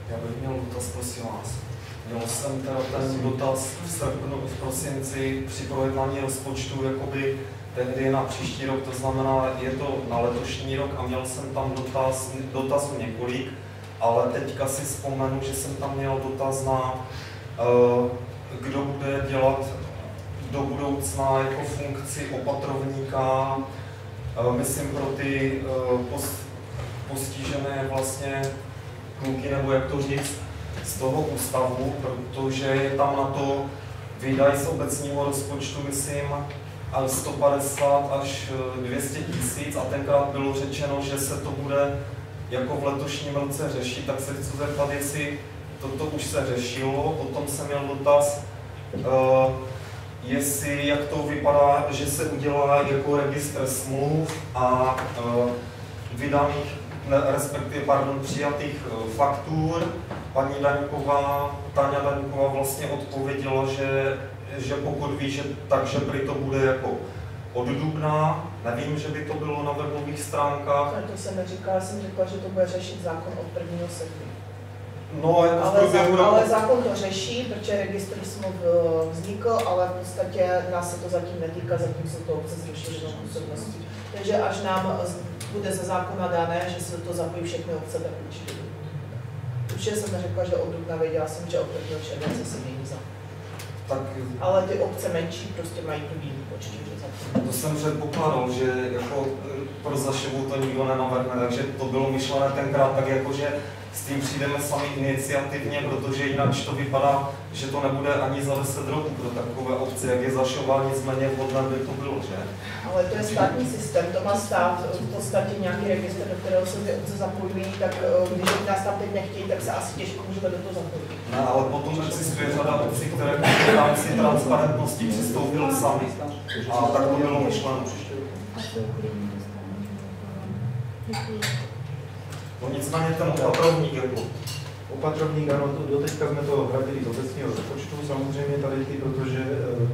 Já bych měl dotaz, prosím vás. Měl jsem teda ten dotaz v srpnu, v prosinci při projednání rozpočtu, jakoby tehdy na příští rok, to znamená, je to na letošní rok a měl jsem tam dotaz, dotazů několik, ale teďka si vzpomenu, že jsem tam měl dotaz na, eh, kdo bude dělat do budoucna jako funkci opatrovníka, eh, myslím pro ty eh, pos- postižené vlastně kluky, nebo jak to říct, z toho ústavu, protože je tam na to výdaj z obecního rozpočtu, myslím, a 150 až eh, 200 tisíc a tenkrát bylo řečeno, že se to bude jako v letošním roce řešit, tak se chci zeptat, jestli toto už se řešilo, potom jsem měl dotaz, uh, jestli, jak to vypadá, že se udělá jako registr smluv a uh, vydaných, respektive, pardon, přijatých faktur. Paní Daňková, Táňa Daňková vlastně odpověděla, že, že pokud ví, že takže prý to bude jako od dubna, nevím, že by to bylo na webových stránkách, Ale to jsem neříkala, jsem řekla, že to bude řešit zákon od 1. srpna. no jako Ale, za, ale zákon to řeší, protože registr smluv eh, vznikl, ale v podstatě nás se to zatím netýká, zatím se to obce s rozšířenou působností. Takže až nám bude ze zákona dané, že se do toho zapojí všechny obce, tak určitě. Určitě jsem neřekla, že od dubna věděla jsem, že od 1. července se mění zákon. Tak Ale ty obce menší prostě mají tu výjimku že zákon. to jsem předpokládal, že jako pro zaševu to nikdo nenavrhne, takže to bylo myšlené tenkrát tak jako, že s tím přijdeme sami iniciativně, protože jinak to vypadá, že to nebude ani za 10 roků pro takové obce, jak je zašová, nicméně vhodné by to bylo, že? Ale to je státní systém, to má stát v podstatě nějaký registr, do kterého se ty obce zapojují, tak eh, když nás tam teď nechtějí, tak se asi těžko můžeme do toho zapojit. Ne, ale potom existuje řada obcí, které v rámci transparentnosti přistoupily sami. A tak to bylo myšleno. No nicméně ten opatrovník jako Opatrovník, ano, to, doteďka jsme to hradili z obecního rozpočtu, samozřejmě tady ty, protože eh,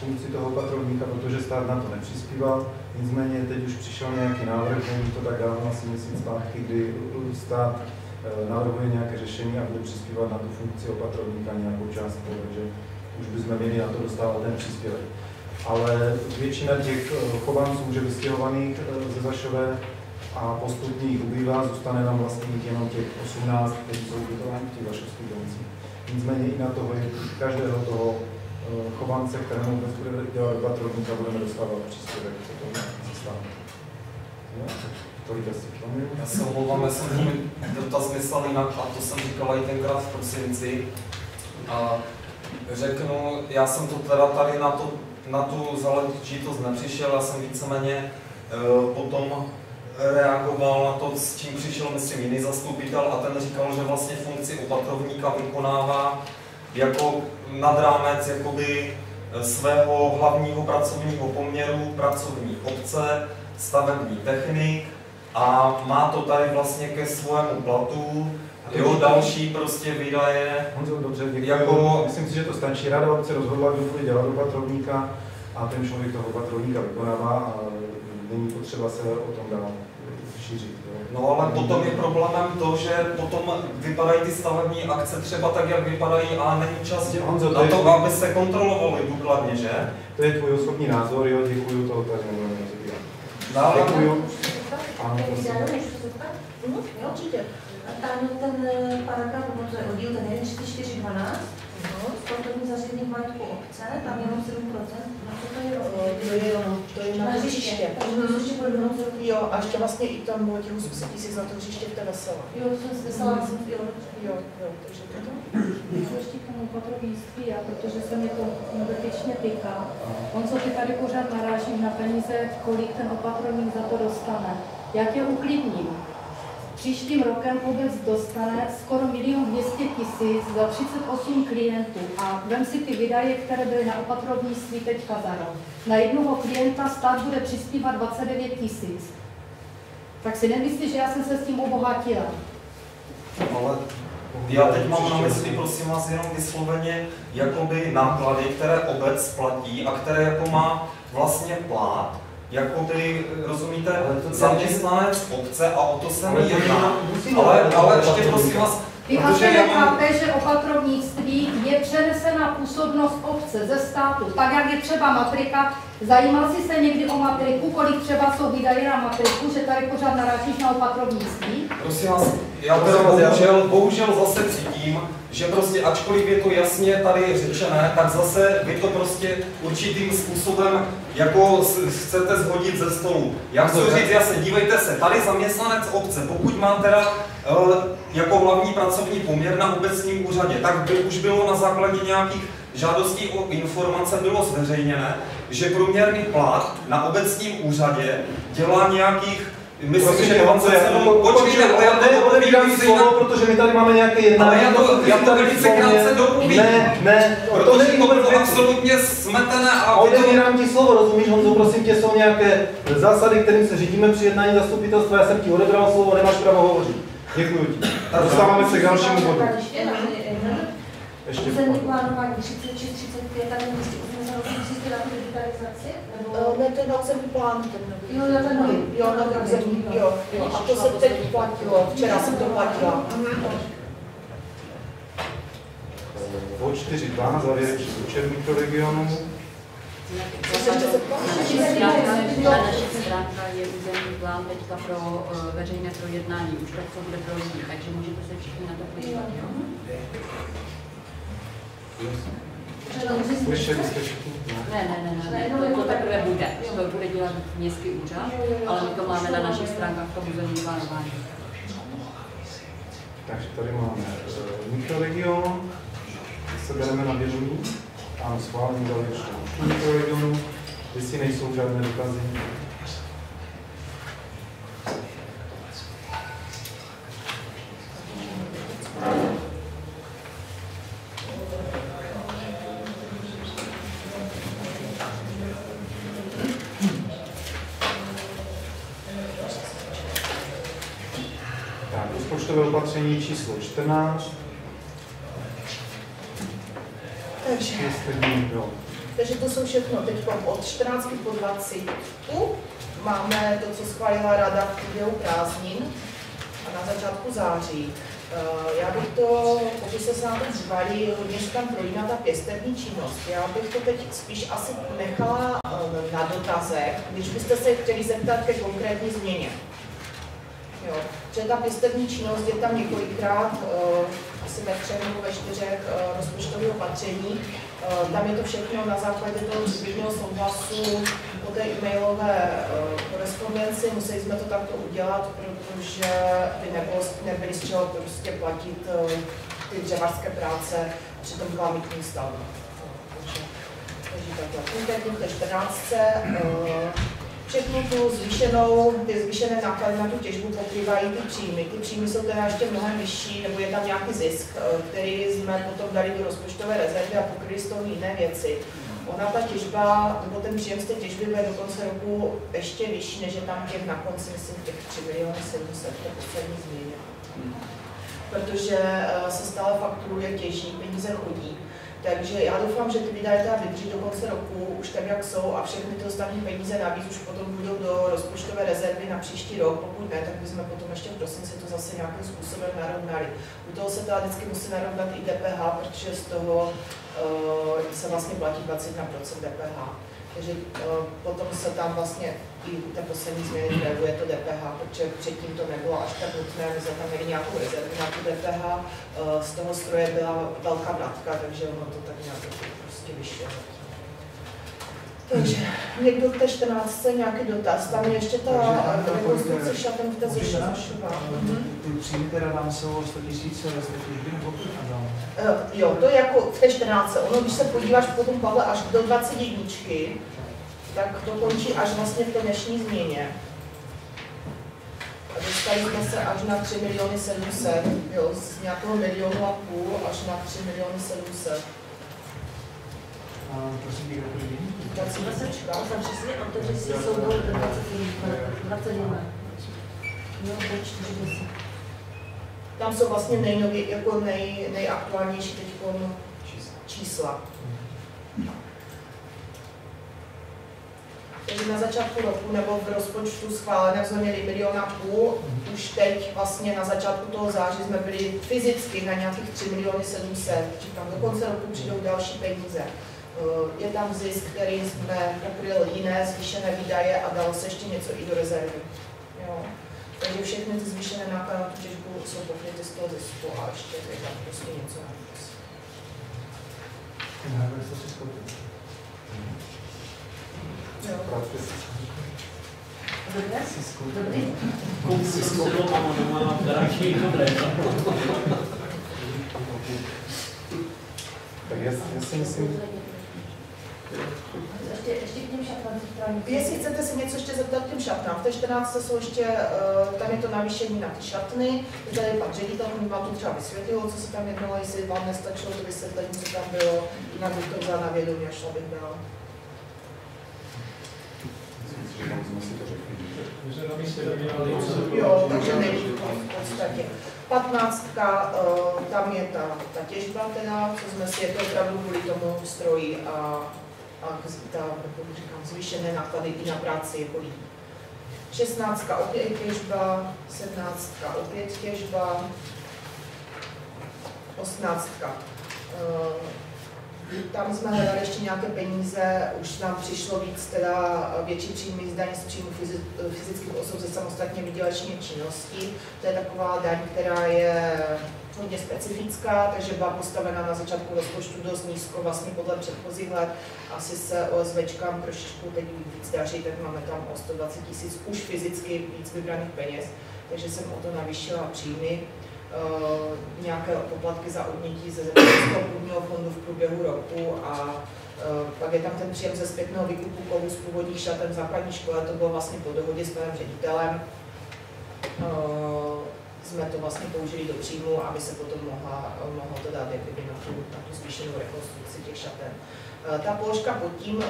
funkci toho opatrovníka, protože stát na to nepřispíval. Nicméně teď už přišel nějaký návrh, není to tak dávno, asi měsíc zpátky, kdy stát eh, navrhuje nějaké řešení a bude přispívat na tu funkci opatrovníka nějakou částkou, takže už bychom měli na to dostávat ten příspěvek. Ale většina těch eh, chovanců už je vystěhovaných ze Zašové a postupně jich ubývá, zůstane nám vlastně jenom těch 18, kteří jsou ubytováni v těch vašovských domcích. Nicméně i na toho, každého toho eh, chovance, kterému dnes bude dělat opatrovníka, budeme dostávat příspěvek, co to tak Tolik. Já se omlouvám, já jsem dotaz myslel jinak a to jsem říkal i tenkrát v prosinci. A řeknu, já jsem to teda tady na, to, na tu záležitost nepřišel, já jsem víceméně e, potom reagoval na to, s čím přišel myslím jiný zastupitel a ten říkal, že vlastně funkci opatrovníka vykonává jako nad rámec jakoby eh, svého hlavního pracovního poměru pracovní obce, stavební technik a má to tady vlastně ke svému platu, jo, další prostě výdaje. Honzo, dobře, děkuji. Jako- Myslím si, že to stačí. Rada obce rozhodla, kdo bude dělat opatrovníka a ten člověk toho opatrovníka vykonává a není potřeba se o tom dál. Jo. No ale potom je problémem to, že potom vypadají ty stavební akce třeba tak, jak vypadají a není čas Honzo, to na to, tvůj- aby se kontrolovali důkladně, že? To je tvůj osobní názor, jo, děkuji, to tady nebudeme rozebírat. No, ale Děkuji. Ano? Mhm, určitě. Tam ten eh, paragraf, nebo to je oddíl, ten 14412, sportovní zařízení v majetku obce, tam je jenom 7%, na co to je? To je, to je na Na hřiště. hřiště. Takže to hřiště bude jenom 7%. Jo, a ještě vlastně i tam bylo těch 800 tisíc na to hřiště v té vesele. Jo, to jsem že jsem, jo, Jo, jo, takže to Já ještě k tomu opatrovnictví, a protože se mě to dotyčně týká. On co ty tady pořád naráží na peníze, kolik ten opatrovník za to dostane. Jak je uklidním? Příštím rokem obec dostane skoro milion 200 tisíc za 38 klientů a vem si ty výdaje, které byly na opatrovnictví teďka za rok. Na jednoho klienta stát bude přispívat 29 tisíc. Tak si nemyslíš, že já jsem se s tím obohatila? Ale já teď mám na mysli, prosím vás, jenom vysloveně jakoby náklady, které obec platí a které jako má vlastně plát, jakoby, rozumíte, Ale to- zaměstnanec obce a o to se mi jedná. Ale, ale ještě prosím vás, Vy asi nechápe, že opatrovnictví je přenesená působnost obce ze státu. Tak jak je třeba matrika, zajímal jsi se někdy o matriku, kolik třeba jsou výdaje na matriku, že tady pořád narážíš na opatrovnictví? Prosím vás, já teda bohužel, bohužel zase cítím, že prostě ačkoliv je to jasně tady řečené, tak zase vy to prostě určitým způsobem jako chcete zhodit ze stolu. Já chci říct jasně, dívejte se, tady zaměstnanec obce, pokud má teda eh, jako hlavní pracovní poměr na obecním úřadě, tak by už bylo na základě nějakých žádostí o informace bylo zveřejněné, že průměrný plat na obecním úřadě dělá nějakých Myslím, že to Počkejte, ale já to dopovím slovo, protože my tady máme nějaké jednání. Ale já to- já to tady velice krátce dopovím. Ne, ne, to není to bylo absolutně smetené a. Odebírám ti slovo, rozumíš, Honzo, prosím tě, jsou nějaké zásady, kterým se řídíme při jednání zastupitelstva, já jsem ti odebral slovo, nemáš právo hovořit. Děkuji ti. Dostáváme se k dalšímu bodu. Ještě územní plánování 36, 35, tak 288, na tu digitalizaci? Nebo... Ne, to je na územní plán. Jo, na ten nový. Jo, na ten územní, jo, jo. A to se teď platilo, včera jsem to platila. Bod 4.2 závěrečný účet mikroregionu. Na naší stránka je územní plán teďka pro veřejné projednání, už tak to bude pro lidi, takže můžete se všichni na to podívat. Slyšeli? Ne, ne, ne, ne, ne, to, teprve bude, to bude dělat městský úřad, ale my to máme na našich stránkách v tom územní plánování. Takže tady máme mikroregion, se bereme na vědomí, tam schválení účtu mikroregionu, jestli nejsou žádné dotazy. Tak, rozpočtové opatření číslo 14. Takže, takže to jsou všechno teď od 14 po 20. Máme to, co schválila rada v průběhu prázdnin a na začátku září. Eh, Já bych to, pokud se s námi zvali, hodně se tam prolíná ta pěstební činnost. Já bych to teď spíš asi nechala eh, na dotazech, když byste se chtěli zeptat ke konkrétní změně. Jo. Že ta pěstební činnost je tam několikrát, uh, asi ve třech nebo ve čtyřech uh, rozpočtových opatření. Uh, tam je to všechno na základě toho předběžného souhlasu po té e-mailové uh, korespondenci. Museli jsme to takto udělat, protože by nebylo, nebyli z čeho prostě platit uh, ty dřevařské práce, přitom byla mítní stavba. Takže, takhle. Konkrétně v té 14. Všechnu tu zvýšenou, ty zvýšené náklady na tu těžbu pokrývají ty příjmy. Ty příjmy jsou teda ještě mnohem vyšší, nebo je tam nějaký zisk, eh, který jsme potom dali do rozpočtové rezervy a pokryli z toho jiné věci. Ona ta těžba, nebo ten příjem z té těžby bude do konce roku ještě vyšší, než je tam těch na konci, myslím, těch 3 miliony 700, to poslední změně. Protože eh, se stále fakturuje těží, peníze chodí. Takže já doufám, že ty výdaje teda vydrží do konce roku, už tak, jak jsou, a všechny ty ostatní peníze navíc už potom budou do rozpočtové rezervy na příští rok. Pokud ne, tak bychom potom ještě v prosinci to zase nějakým způsobem narovnali. U toho se teda vždycky musí narovnat i DPH, protože z toho uh, se vlastně platí 21% DPH. Takže uh, potom se tam vlastně i u té poslední změny projevuje to DPH, protože předtím to nebylo až tak nutné, my jsme tam měli nějakou rezervu na tu DPH, uh, z toho stroje byla velká vratka, takže ono to tak nějak prostě vyšlo. Takže někdo k té 14. nějaký dotaz, tam je ještě ta eh, rekonstrukce šatem v té? Zošová. Ty příjmy teda nám jsou 100 tisíc z té těžby nebo Eh, Jo, to je jako v té 14. Ono, když se podíváš potom, Pavle, až do 21, tak to končí až vlastně v té dnešní změně. A dostali jsme se až na 3 miliony 700, jo, z nějakého milionu a půl až na 3 miliony 700. A prosím, těch takový Tak si Dvacečka, tam přesně otevři si soubor do 21. Jo, do 40. Tam jsou vlastně nejnově, jako nej, nejaktuálnější teď čísla. Takže na začátku roku nebo v rozpočtu schváleném jsme měli milion a půl, už teď vlastně na začátku toho září jsme byli fyzicky na nějakých 3 miliony 700, říkám, do konce roku přijdou další peníze. Eh, Je tam zisk, který jsme pokryl jiné zvýšené výdaje a dalo se ještě něco i do rezervy. Jo. Takže všechny ty zvýšené náklady na tu těžbu jsou pokryty z toho zisku a ještě je tam prostě něco navíc. Návrh si. Dobré? Dobrý? Doma dobré. Tak já, já si myslím, Ještě, ještě k těm šatnám strany. Jestli chcete se něco ještě zeptat k těm šatnám, v té 14 jsou ještě, eh, tam je to navýšení na ty šatny, to tady pan ředitel, on vám to třeba vysvětlil, co se tam jednalo, jestli vám nestačilo to vysvětlení, co tam bylo, jinak bych to vzal na vědomí a šla bych dál. na Jo, takže není v podstatě. 15, tam je ta, ta těžba teda, co jsme si, je to opravdu kvůli tomu stroji a ta, jako říkám, zvýšené náklady i na práci jako lidí. 16 opět těžba, 17 opět těžba, 18 tam jsme hledali ještě nějaké peníze, už nám přišlo víc, teda větší příjmy z daně z příjmu fyzických osob ze samostatně vydělečné činnosti. To je taková daň, která je hodně specifická, takže byla postavena na začátku rozpočtu dost nízko, vlastně podle předchozích let. Asi se OSVčkám trošičku teď víc daří, tak máme tam o 120 tisíc už fyzicky víc vybraných peněz, takže jsem o to navýšila příjmy. Uh, nějaké poplatky za odnětí ze zemědělského půdního fondu v průběhu roku a uh, pak je tam ten příjem ze zpětného výkupu kovů z původních šaten v základní škole, to bylo vlastně po dohodě s panem ředitelem. Jsme to vlastně použili do příjmu, aby se potom mohla, mohlo to dát jak na tu, na tu zvýšenou rekonstrukci těch šaten. Ta položka pod tím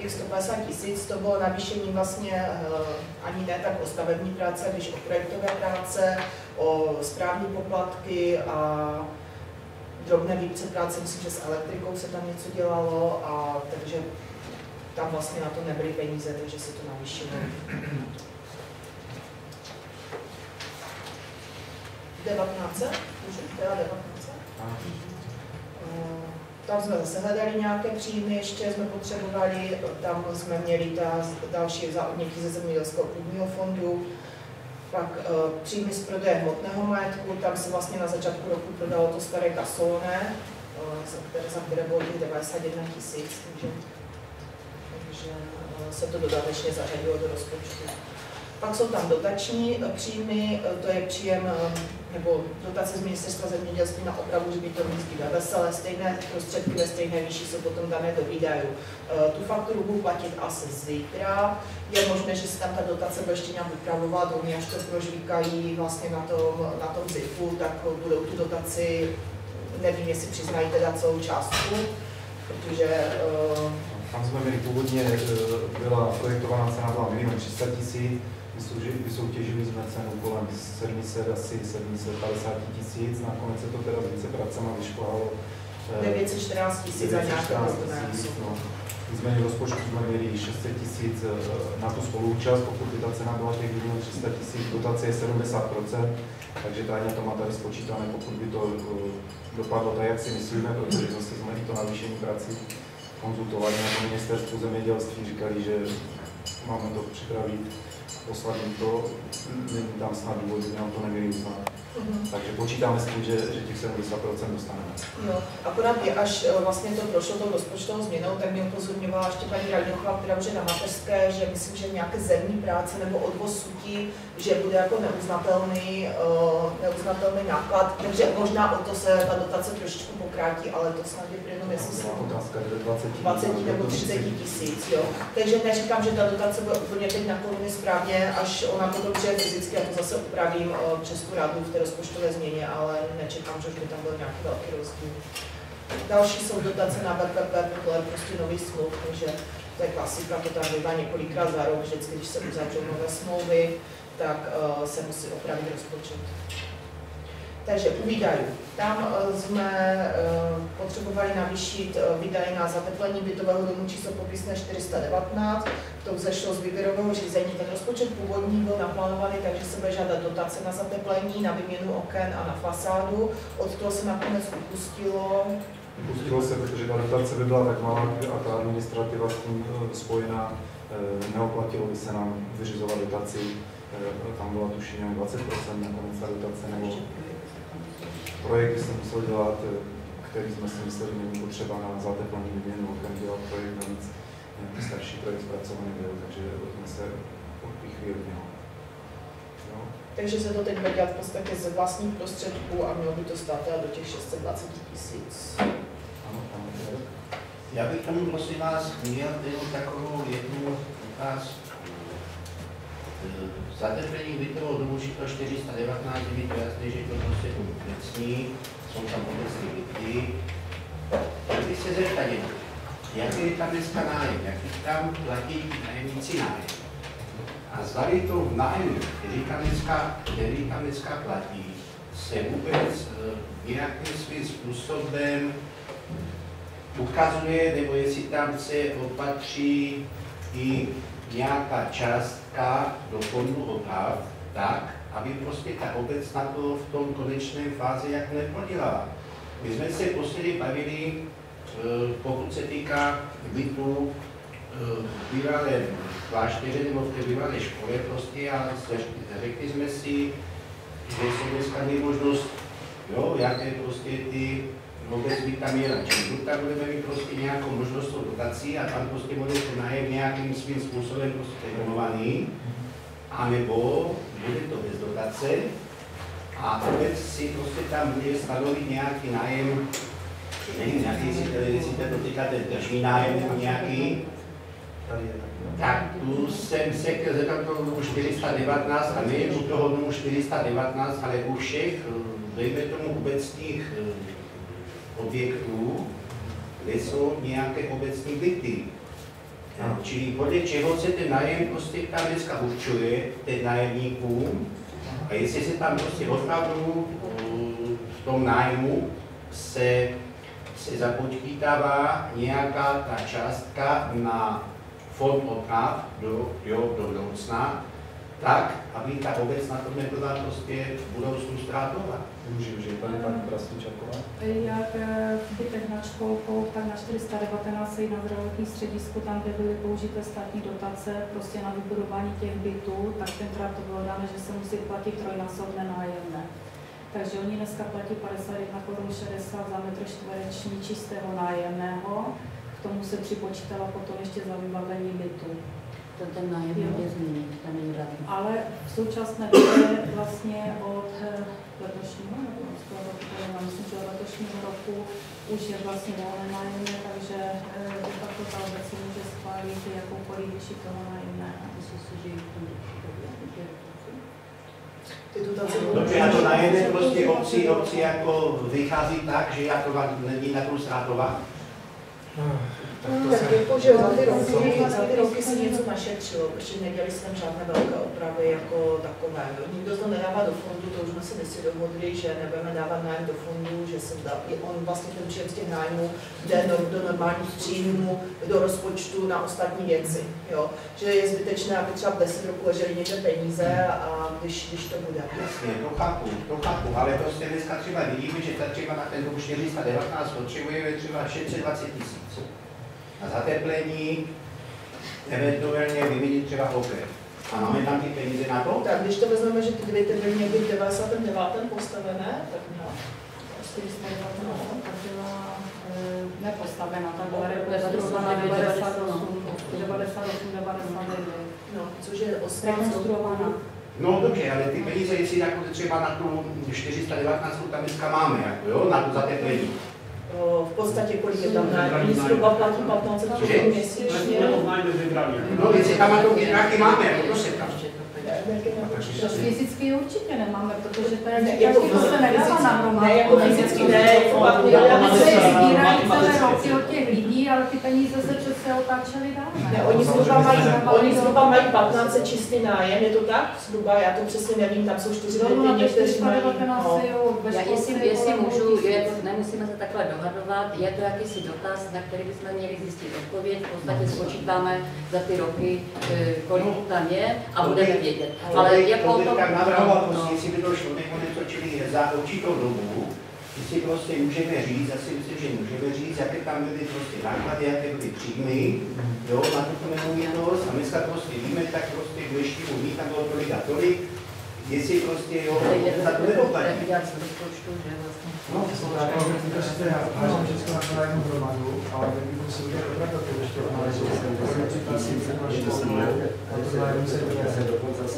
těch 150 tisíc, to bylo navýšení vlastně eh, ani ne tak o stavební práce, než o projektové práce, o správní poplatky a drobné více práce, myslím, že s elektrikou se tam něco dělalo, a takže tam vlastně na to nebyly peníze, takže se to navýšilo. 19? Můžu? Teda 19? tam jsme zase hledali nějaké příjmy, ještě jsme potřebovali, tam jsme měli ta další zaodnětí ze zemědělského půdního fondu, pak uh, příjmy z prodeje hmotného majetku, tam se vlastně na začátku roku prodalo to staré kasolné, uh, za které, za které bylo těch 91 tisíc, takže, takže uh, se to dodatečně zařadilo do rozpočtu. Pak jsou tam dotační příjmy, to je příjem nebo dotace z ministerstva zemědělství na opravu ve veselé, stejné prostředky ve stejné výši jsou potom dané do výdajů. E, tu fakturu budu platit asi zítra. Je možné, že se tam ta dotace bude ještě nějak upravovat, oni až to prožvíkají vlastně na tom, na tom ZIFu, tak budou tu dotaci, nevím, jestli přiznají teda celou částku, protože uh... tam jsme měli původně, e, byla projektovaná cena byla minimum 300 tisíc, vysoutěžili jsme cenu kolem 700, asi 750 tisíc, nakonec se to teda s více pracema vyšplhalo. 914 tisíc za tisíc, no. Nicméně rozpočtu jsme měli 600 tisíc eh, na tu spoluúčast, pokud by ta cena byla těch 300 tisíc, dotace je 70%, takže tady na to má tady spočítáme, pokud by to eh, dopadlo tak, jak si myslíme, protože zase jsme i to navýšení prací konzultovali na ministerstvu zemědělství, říkali, že máme to připravit jim to, není tam snad důvod, že nám to neměli uznat. Mm-hmm. Takže počítáme s tím, že, že těch 70% dostaneme. Jo, akorát je, až eh, vlastně to prošlo tou rozpočtovou změnou, tak mě upozorňovala ještě paní Radňochová, která už je na mateřské, že myslím, že nějaké zemní práce nebo odvoz sutí, že bude jako neuznatelný, uh, neuznatelný náklad, takže možná o to se ta dotace trošičku pokrátí, ale to snad je jenom, jestli se... Otázka 20, 20 nebo 30 tisíc, jo. Takže neříkám, že ta dotace bude úplně teď na koruny správně, až ona potom přijde fyzicky, a to zase upravím uh, přes tu radu v té rozpočtové změně, ale nečekám, že už by tam byl nějaký velký rozdíl. Další jsou dotace na BPP podle prostě nový smluv, takže to je klasika, to tam bývá několikrát za rok, vždycky, když se uzavřou nové smlouvy, tak uh, se musí opravit rozpočet. Takže u výdajů. Tam uh, jsme uh, potřebovali navýšit výdaje na zateplení bytového domu číslo popisné 419. To vzešlo z výběrového řízení. Ten rozpočet původní byl naplánovaný, takže se bude žádat dotace na zateplení, na výměnu oken a na fasádu. Od toho se nakonec upustilo. Upustilo se, protože ta dotace by byla tak malá a ta administrativa s tím spojená, neoplatilo by se nám vyřizovat dotaci tam byla tuším 20% nakonec ta dotace, nebo projekt by se musel dělat, který jsme si mysleli, není potřeba na zateplení výměnu, ten dělal projekt navíc, nějaký starší projekt zpracovaný byl, takže jsme se odpíchli od něho. No. Takže se to teď bude dělat v podstatě ze vlastních prostředků a mělo by to stát do těch 620 tisíc. Ano, ano, Já bych tam prosím vás měl takovou jednu otázku. Zateplení bytového domu číslo 419 je to jasné, že to prostě komplexní, jsou tam obecní byty. Bych se zeptat jak je tam dneska nájem, jaký tam platí nájemníci nájem. A zdali to v nájmu, který tam dneska, který tam dneska platí, se vůbec uh, nějakým svým způsobem ukazuje, nebo jestli tam se opatří i nějaká částka do fondu oprav, tak, aby prostě ta obec na to v tom konečném fázi jak neprodělala. My jsme se posledně bavili, eh, pokud se týká bytů eh, v bývalém klášteře nebo v té bývalé škole prostě a řekli jsme si, že jsou dneska možnost, jo, jaké prostě ty vůbec by tam jela. Čili buď tam budeme mít prostě nějakou možnost dotací a tam prostě bude to nájem nějakým svým způsobem prostě regulovaný, anebo bude to bez dotace a obec si prostě tam bude stanovit nějaký nájem, nevím, nějaký, jestli, jestli to dotýká ten tržní nájem nebo nějaký, tak tu jsem se chtěl zeptat toho domu 419 a nejen u toho domu 419, ale u všech, dejme tomu obecních objektů, kde jsou nějaké obecní byty. Čili podle čeho se ten nájem prostě tam dneska určuje, ten nájemníkům, a jestli se tam prostě opravdu v tom nájmu se, se započítává nějaká ta částka na fond oprav do, jo, do budoucna, tak, aby ta obec na tom nebyla prostě v budoucnu ztrátová. Můžu, že paní paní Krasničáková? Jak v bytech nad školkou, tak na 419 i na zdravotní středisku, tam, kde byly použité státní dotace prostě na vybudování těch bytů, tak tenkrát to bylo dáno, že se musí platit trojnásobné nájemné. Takže oni dneska platí 51 korun 60 za metr čtvereční čistého nájemného, k tomu se připočítala potom ještě za vybavení bytu. To ten nájem je změnit, ten není žádný. Ale v současné době vlastně od eh, letošního, nebo z toho roku, já myslím, že od letošního roku už je vlastně volné nájemné, takže eh, de facto ta obec si může schválit jakoukoliv vyšší toho nájemné. Myslím si, že jich tam Ty dotace Dobře, a to najednou prostě obci, obci jako vychází tak, že jako není na tom ztrátová? Tak jako, že za ty roky, za ty roky se něco našetřilo, protože nedělali jsme žádné velké opravy jako takové. Nikdo to nedává do fondu, to už jsme se si dohodli, že nebudeme dávat nájem do fondu, že se dá, on vlastně ten příjem z těch nájmů jde do, do normálních příjmů, do rozpočtu na ostatní věci. Jo? Že je zbytečné, aby třeba 10 roků ležely někde peníze a když, když to bude. Jasně, to chápu, to chápu, ale prostě dneska třeba vidíme, že ta třeba na ten rok 419 potřebujeme třeba 620 tisíc a zateplení, eventuálně vyměnit třeba okre. A máme tam ty peníze na to? Tak když to vezmeme, že ty dvě ty byly někdy v 99. postavené, tak no. 419, tak byla eh, nepostavená, ta byla rekonstruovaná 98, 98, 99. No, což je 18 Rekonstruovaná. No dobře, ale ty peníze, jestli jako třeba na tu 419 tam dneska máme, jako jo, na tu zateplení. V podstatě kolik je tam nájemní, zhruba platí 1500 korun měsíčně. No, jestli tam nějaký máme, to se tam. To fyzicky určitě nemáme, protože to je jako to se nedává na hromadu. Ne, jako fyzicky ne, jako pak Oni se sbírají celé roky od těch ale ty peníze se přece otáčely dál. Ne, oni zhruba mají, oni zhruba mají 15 čistý nájem, je to tak? Zhruba, já to přesně nevím, tam jsou čtyři No, byty, na někteří mají, 419 no. Já, jestli, je jestli můžu, je, nemusíme se takhle dohadovat, je to jakýsi dotaz, na který bychom měli zjistit odpověď, v podstatě spočítáme za ty roky, eh, kolik tam je a budeme vědět. Ale jako to tak navrhoval, no, no. jestli by to šlo něco, čili za určitou dobu, jestli prostě můžeme říct, já si myslím, že můžeme říct, jaké tam byly prostě náklady, jaké byly příjmy, jo, na tuto nemovitost, a dneska prostě víme, tak prostě k dnešnímu dní tam bylo tolik a tolik, jestli prostě, jo, za to nedoplatí. Vlastně. No, to že já jednu hromadu, ale kdybychom si udělali opravdu to ještě analýzu, si to nájemní se Myslím, že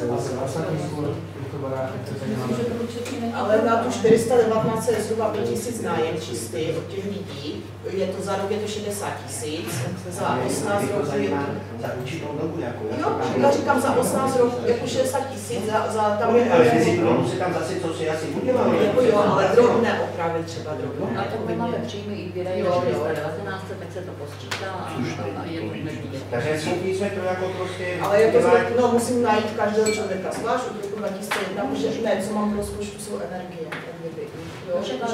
máme. To určitě není. Ale na tu 419 je zhruba 5000 nájem čistý od těch lidí, je to za rok je to 60 tisíc, za 18 roků je to... Za určitou dobu, jako. Jo, já říkám za 18 roků, jako 60 tisíc, za, za tam je... Ale tomu se tam zase, co si asi udělali. Jako jo, ale drobné opravy třeba drobné. A pokud máme příjmy i výdaje Jo, na jo. 419, tak se to posčítá a, a je to. Takže jsme to jako prostě... Ale jako, no musím najít každého člověka zvlášť, od roku 2001, že ne, co mám v rozpočtu, jsou energie. Jo, No, že to.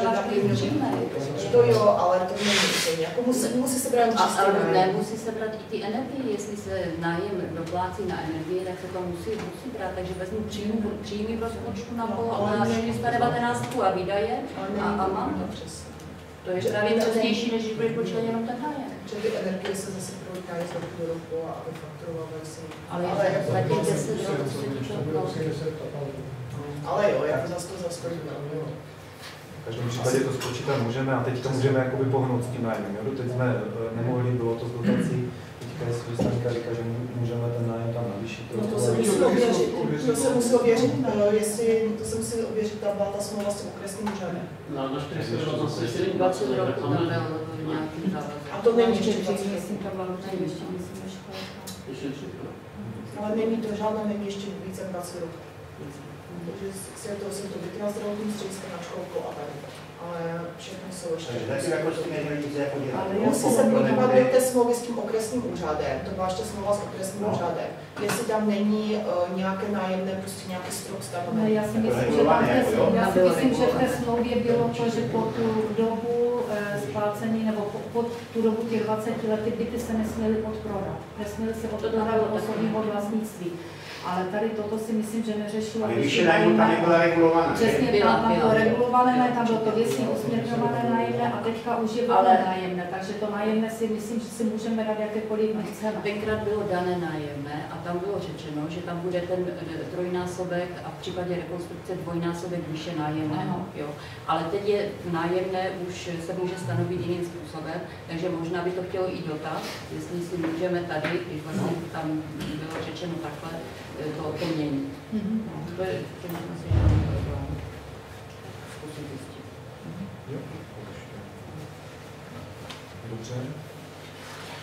To jo, ale to není úplně. Jako musí, musí se brát A, čistě. ale ne? musí se brát i ty energie, jestli se nájem doplácí na energie, tak se to musí, musí brát, takže vezmu příjmy, příjmy v rozpočtu na, po, ale na ne- 419 a výdaje a, a to mám to. přesně. To je právě přesnější, než když bude počítat jenom ten nájem. Že ty energie se zase prolítají z roku do roku a aby fakturovaly si. Ale ale, je jako, to zatím 10 roků se to ale jo, jako zase to. V každém případě to spočítat můžeme a teď to můžeme jakoby pohnout s tím nájmem. Jo? Teď jsme eh, nemohli, bylo to z dotací, teďka je Staňka říká, že mů- můžeme ten nájem tam navýšit. No to se musí ověřit, to se musí ověřit, eh, jestli, to se musí ověřit, tam byla ta smlouva s tím okresním úřadem. Na, na 420 20 roků tam byl nějaký. A to není Ještě ještě dřív, 20 myslím, to bylo určitě ještě, myslím. Ale není to žádná, není ještě více jak 20 roků. Takže si to, jsem to vytila zdravotní střediska na školku a tady. Ale všechno jsou ještě. Takže taky jako s tím nic jako dělat. Ale? Musí se té smlouvy s tím okresním úřadem, to byla ještě smlouva s okresním No. úřadem, jestli tam není uh, nějaké nájemné, prostě nějaký strop No, stanovený. já si Jako myslím, že tam v té, jo? já si Bylo myslím, že v té smlouvě bylo to, že po tu dobu eh, splácení nebo po, po tu dobu těch 20 let ty byty se nesměly odprodat. Nesměly se odprodat do osobního vlastnictví. Ale tady toto si myslím, že neřešilo. Ale výše nájmu tam nebyla regulovaná. Přesně, Byla, tam, bylo regulované, ne, tam bylo to věcně usměrňované nájemné a teďka už je Ale- nájemné, takže to nájemné si myslím, že si můžeme dát jakékoliv my chceme. Tenkrát bylo dané nájemné a tam bylo řečeno, že tam bude ten eh, trojnásobek a v případě rekonstrukce dvojnásobek výše nájemného. Jo. Ale teď je nájemné už se může stanovit jiným způsobem, takže možná by to chtělo i dotaz, jestli si můžeme tady, když vlastně tam bylo řečeno takhle, eh, to, to měnit. Mhm. No, to je, to zkusit zjistit. Jo, Dobře.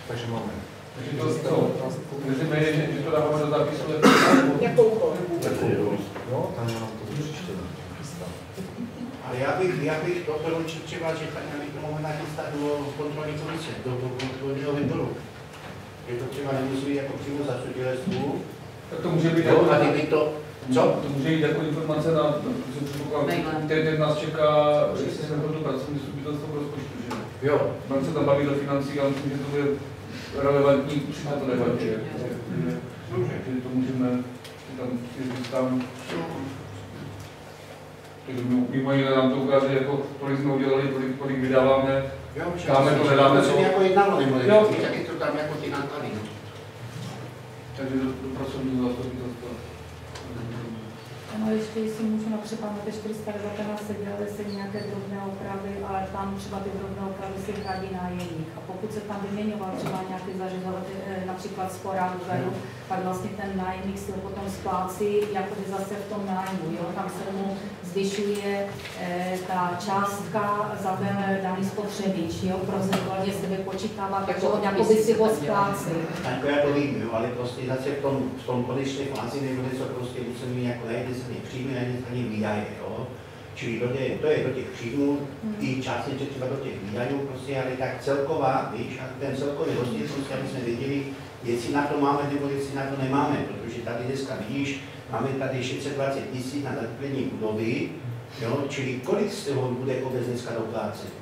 Takže máme. Takže to, to, můžeme, že, že to dáváme do zápisu, Jako úkol. Jo, tam nám to příště. Ale já bych, já bych doporučil třeba, že tak aby to mohli nachystat do kontrolní komise, do, do kontrolního výboru. Je to třeba nemusí jako přímo zastupitelstvu. Tak to může být Jo, jako, a kdyby to, co? to může jít jako informace na, protože předpokládám, teď nás čeká, jestli se nebudu pracovní zastupitelstvo v rozpočtu, že jo. Jo. Mám se tam bavit o financí, ale myslím, že to bude relevantní už na to debatě. Takže to můžeme tam tam. Takže mimo jiné nám to ukáže, jako kolik jsme udělali, kolik, kolik vydáváme. Jo, Dáme to, nedáme to. to. jako jednalo, nebo Jo. tak je to tam jako ty náklady. No. Takže do, do pracovního zastupitelstva. Ano, ještě jestli můžu například na té 419 se dělaly se nějaké drobné opravy, ale tam třeba ty drobné opravy si hradí nájemník. A pokud se tam vyměňoval třeba nějaký zařizovatel, eh, například spora úřadu, tak vlastně ten nájemník si ho potom splácí jakoby zase v tom nájmu. Jo? Tam se mu zvyšuje eh, ta částka za ten daný spotřebič, jo? procentuálně se vypočítává, takže on jakoby si ho splácí. Tak já to vím, jo, ale prostě zase v tom, v tom konečné fázi nebo něco prostě musí mít jako na jedné straně příjmy, na jedné straně výdaje, jo. Čili do těch, to je do těch příjmů, i částečně třeba do těch výdajů, prostě, ale tak celková, víš, a ten celkový rozdíl, prostě, aby jsme věděli, jestli na to máme nebo jestli na to nemáme, protože tady dneska vidíš, máme tady 620 tisíc na zateplení budovy, jo, čili kolik z toho bude obec dneska doplácet?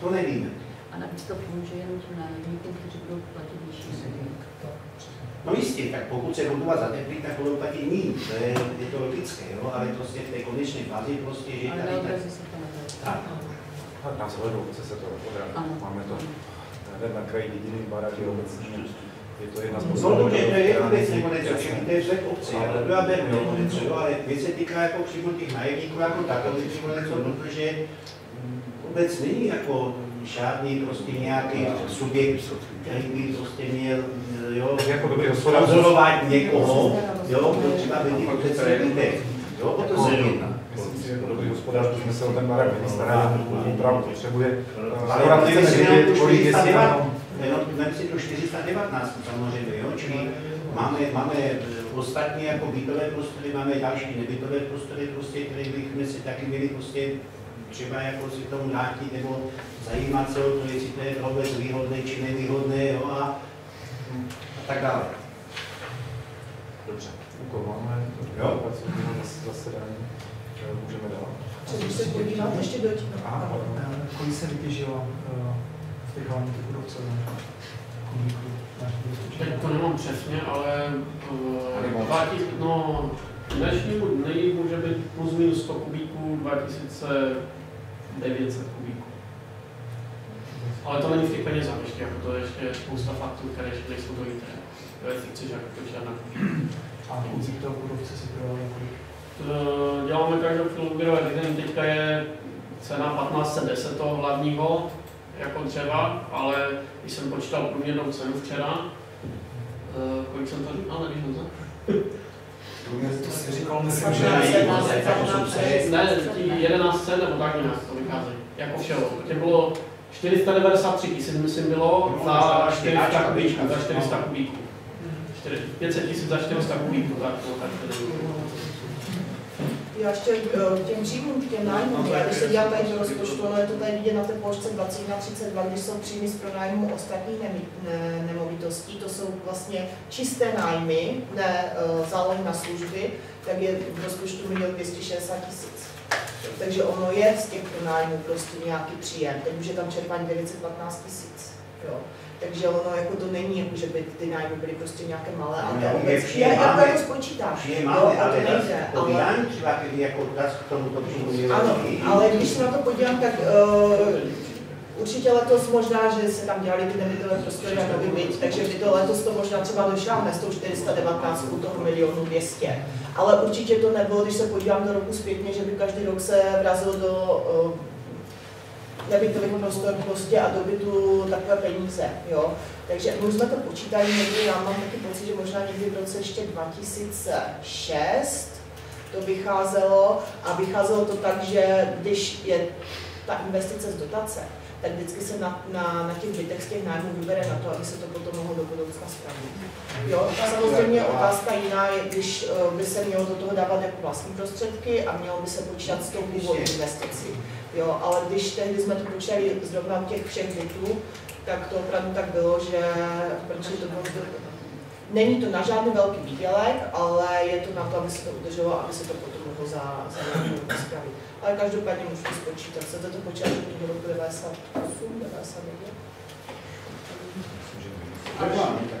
To nevíme. A navíc to pomůže jenom těm nájemníkům, kteří budou platit vyšší sumy. No jistě, tak pokud se budova zateplí, tak budou platit méně, to je, je to logické, jo, ale prostě v té konečné fázi prostě, že Ale tady tak, neodrazí se to na tak, Tak nás hledou, chce se to. Ano. Máme to na kraji jediný barák je obecní. Je to jedna z No to je která jedna věc není- nebo něco, všechny to je vzhled obce, ale to já beru nebo něco, ale věc se týká jako přímo těch nájemníků jako takových přímo něco, protože obec není jako žádný prostě nějaký subjekt, který by prostě měl, jo, Jako dobrý hospodář. pozorovat někoho, jo, kdo třeba by ty obce víte, jo, o to se jedná. Myslím si, jako dobrý hospodář, se o ten barák měli starat, opravdu potřebuje. eh, Ale jestli jenom tu kolik jestli 419, tam- jenom vem si tu 419 samozřejmě, jo, čili máme, máme eh, ostatní jako bytové prostory, máme další nebytové prostory, prostě, které bychom si taky měli prostě třeba jako si tomu vrátit nebo zajímat se o to, jestli to je pro vůbec výhodné či nevýhodné, jo, a, a tak dále. Dobře, úkol máme, Jo. zasedání eh, můžeme dát. Když se podíváte ještě do těch... Eh, Kolik se vytěžilo hlavních budovců? kubíků našich Teď to nemám přesně, ale uh, 2000, no, dnešnímu dny může být plus minus 100 kubíků, 2900 kubíků. Ale to není v těch penězách ještě, jako to je ještě spousta faktur, které ještě nejsou dojité. To je fikce, že jako to žádná A kubík toho budovce si kolik? Eh, Děláme každou chvíli výběrové řízení, teďka je cena 1510 toho hlavního jako dřeva, ale když jsem počítal průměrnou cenu včera, eh, kolik jsem to říkal, nevím, no, Průměr to si říkal, myslím, že... 15, ne, ti 11 cen nebo tak nějak to vychází, jako všeho. To bylo 493 tisíc, myslím, bylo No, za za 400 400 kubíků, za 400 no. kubíků. 500 tisíc za 400 kubíků, tak to tak tedy. Já ještě eh, k těm příjmům, k těm nájmům, já když se dívám tady do rozpočtu, ono je to tady vidět na té položce 2132, když jsou příjmy z pronájmu ostatních nemi- ne, nemovitostí, to jsou vlastně čisté nájmy, ne uh, zálohy na služby, tak je v rozpočtu milion 260 tisíc. Takže ono je z těch pronájmů prostě nějaký příjem, teď už je tam čerpání 915 tisíc. Jo. Takže ono jako to není, jako že by ty nájmy byly prostě nějaké malé, ale No, obec, příjem já, já máme. to spočítám. Příjem Jo, máme, a to ale nejde, ale- třeba, kdy jako k tomuto příjmu Ano, ale když se na to podívám, tak uh, určitě letos možná, že se tam dělali ty nebytové prostory a nový byt, takže by to letos to možná třeba došáhne s tou 419 toho milionu 200. Ale určitě to nebylo, když se podívám do roku zpětně, že by každý rok se vrazil do uh, nebytových prostor prostě a do bytu takové peníze, jo. Takže my jsme to počítali někdy, já mám taky pocit, že možná někdy v roce ještě 2006, to vycházelo a vycházelo to tak, že když je ta investice z dotace, tak vždycky se na, na, na těch bytech z těch nájmů vybere na to, aby se to potom mohlo do budoucna spravit. Jo, samozřejmě otázka jiná je, když eh, by se mělo do toho dávat jako vlastní prostředky a mělo by se počítat s tou původní investicí. Jo, ale když tehdy jsme to počítali zrovna těch všech bytů, tak to opravdu tak bylo, že protože to bylo Není to na žádný velký výdělek, ale je to na to, aby se to udrželo, aby se to potom mohlo za, za spravit. Ale každopádně můžete spočítat, chcete to počítat do roku 98, 99? Ale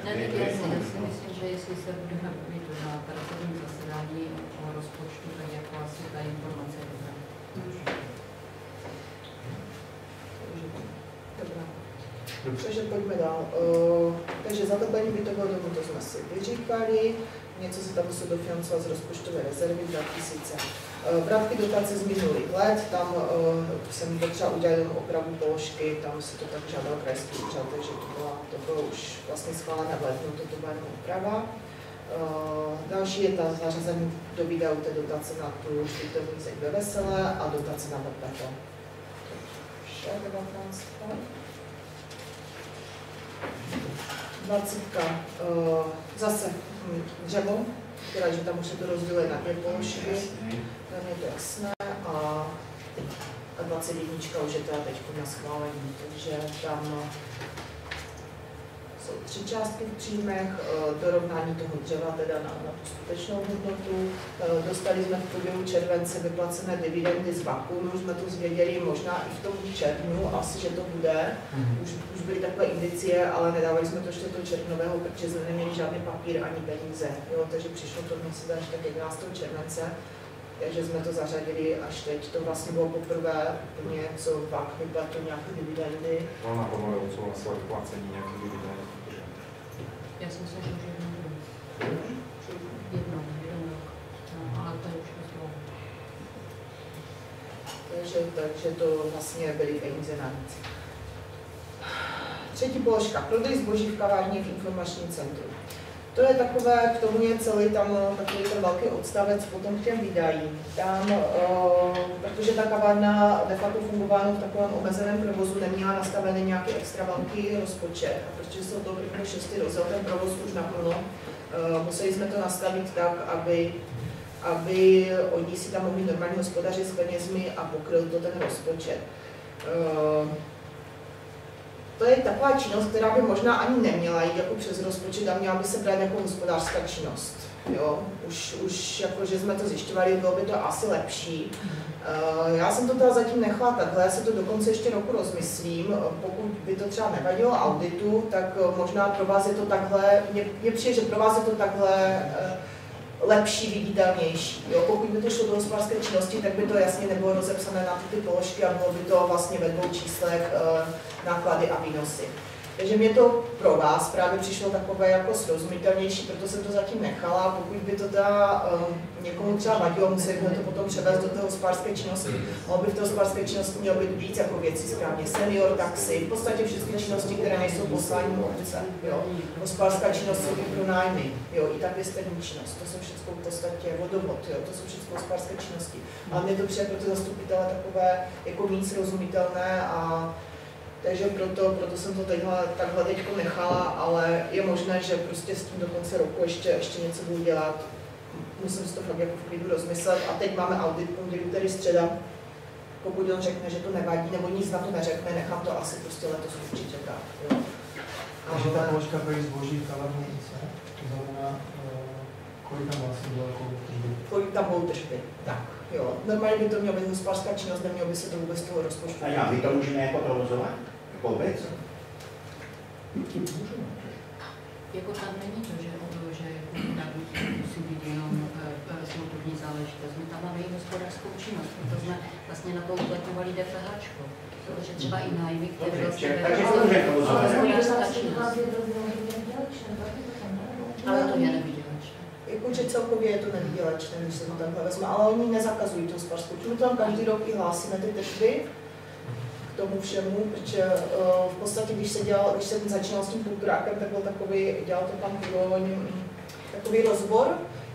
ne, ne, já si, já si myslím, že jestli se budeme bavit na pracovním zasedání o rozpočtu, tak jako asi ta informace je. Dobrá. Takže pojďme dál. Uh, takže zateplení bytového domu, to jsme si vyříkali, něco se tam musí dofinancovat z rozpočtové rezervy 2000. Uh, Vratky dotace z minulých let, tam uh, jsem potřeba udělat opravu položky, tam si to tak žádal krajský úřad, takže to, byla, to bylo už vlastně schválené v lednu, toto byla jenom oprava. Uh, další je ta zařazení do výdajů té dotace na tu štítovní zeď ve Veselé a dotace na BPT. Vše 19. 20. Uh, zase hm, dřevo, teda, že tam už se to rozděluje na dvě položky, tam je to jasné, a, a 21 už je teda teď na schválení, takže tam tři částky v příjmech, eh, dorovnání toho dřeva teda na, na tu skutečnou hodnotu. Eh, Dostali jsme v průběhu července vyplacené dividendy z už jsme to zvěděli možná i v tom červnu, asi, že to bude. Už, už byly takové indicie, ale nedávali jsme to ještě do červnového, protože jsme neměli žádný papír ani peníze. Jo, takže přišlo to měsíc až tak 11. července. Takže jsme to zařadili až teď. To vlastně bylo poprvé úplně, co VAK vyplatil nějaké dividendy. Valná hodnota odsouhlasila vyplácení nějakých dividend. Já jsem se že jednou budu. Jednou, jeden. No, ale to je už dlouho. Takže, takže to vlastně byly peníze navíc. Třetí položka. Prodej zboží v kavárně v informačním centru. To je takové, k tomu je celý tam takový ten velký odstavec potom k těm výdajím. Tam, uh, protože ta kavárna de facto fungovala v takovém omezeném provozu, neměla nastavený nějaký extra velký rozpočet. A protože jsou to první šestý rozjel ten provoz už naplno, uh, museli jsme to nastavit tak, aby aby oni si tam mohli normálně hospodařit s penězmi a pokryl to ten rozpočet. Eh, to je taková činnost, která by možná ani neměla jít jako přes rozpočet a měla by se brát jako hospodářská činnost. Jo, už, už jako, že jsme to zjišťovali, bylo by to asi lepší. Uh, já jsem to teda zatím nechala takhle, já se to dokonce ještě roku rozmyslím. Pokud by to třeba nevadilo auditu, tak možná pro vás je to takhle, mně, přijde, že pro vás je to takhle uh, lepší, viditelnější. Jo? Pokud by to šlo do hospodářské činnosti, tak by to jasně nebylo rozepsané na ty položky a bylo by to vlastně ve dvou číslech náklady a výnosy. Takže mě to pro vás právě přišlo takové jako srozumitelnější, proto jsem to zatím nechala. Pokud by to teda um, někomu třeba vadilo, museli bychom to potom převést do té hospodářské činnosti. Mohlo by v té hospodářské činnosti mělo být víc jako věcí správně senior, taxi, v podstatě všechny činnosti, které nejsou posláním obce. Jo. Hospodářská činnost jsou i pro nájmy, jo, i ta pěstební činnost, to jsou všechno v podstatě vodovod, jo, to jsou všechno hospodářské činnosti. A mě to přijde pro ty zastupitele takové jako víc rozumitelné a takže proto, proto jsem to takhle, takhle teď nechala, ale je možné, že prostě s tím do konce roku ještě, ještě něco budu dělat. Musím si to fakt jako v klidu rozmyslet. A teď máme audit pondělí, tedy středa. Pokud on řekne, že to nevadí, nebo nic na to neřekne, nechám to asi prostě letos určitě dát. Jo. Takže ta položka pro zboží v kalavnice, kolik tam vlastně bylo jako tržby? Kolik tam budou tržby, tak. Jo. Normálně by to mělo být hospodářská činnost, nemělo by se to vůbec toho rozpočtu. A já, my to můžeme jako provozovat? Jako obec? Jako tam není to, že, že musí být jenom e, smluvní záležitost. My tam máme i hospodářskou činnost, proto jsme vlastně na to uplatňovali DPH. Protože třeba i nájmy, které vlastně Takže to může provozovat. Ale to je nevidět jakože celkově je to nevýdělečné, když se to takhle vezme, ale oni nezakazují tu sparskou. My tam každý rok i hlásíme ty tržby k tomu všemu, protože uh, v podstatě, když se dělal, když jsem začínal s tím kulturákem, tak byl takový, dělal to pan Kuroň, takový rozbor,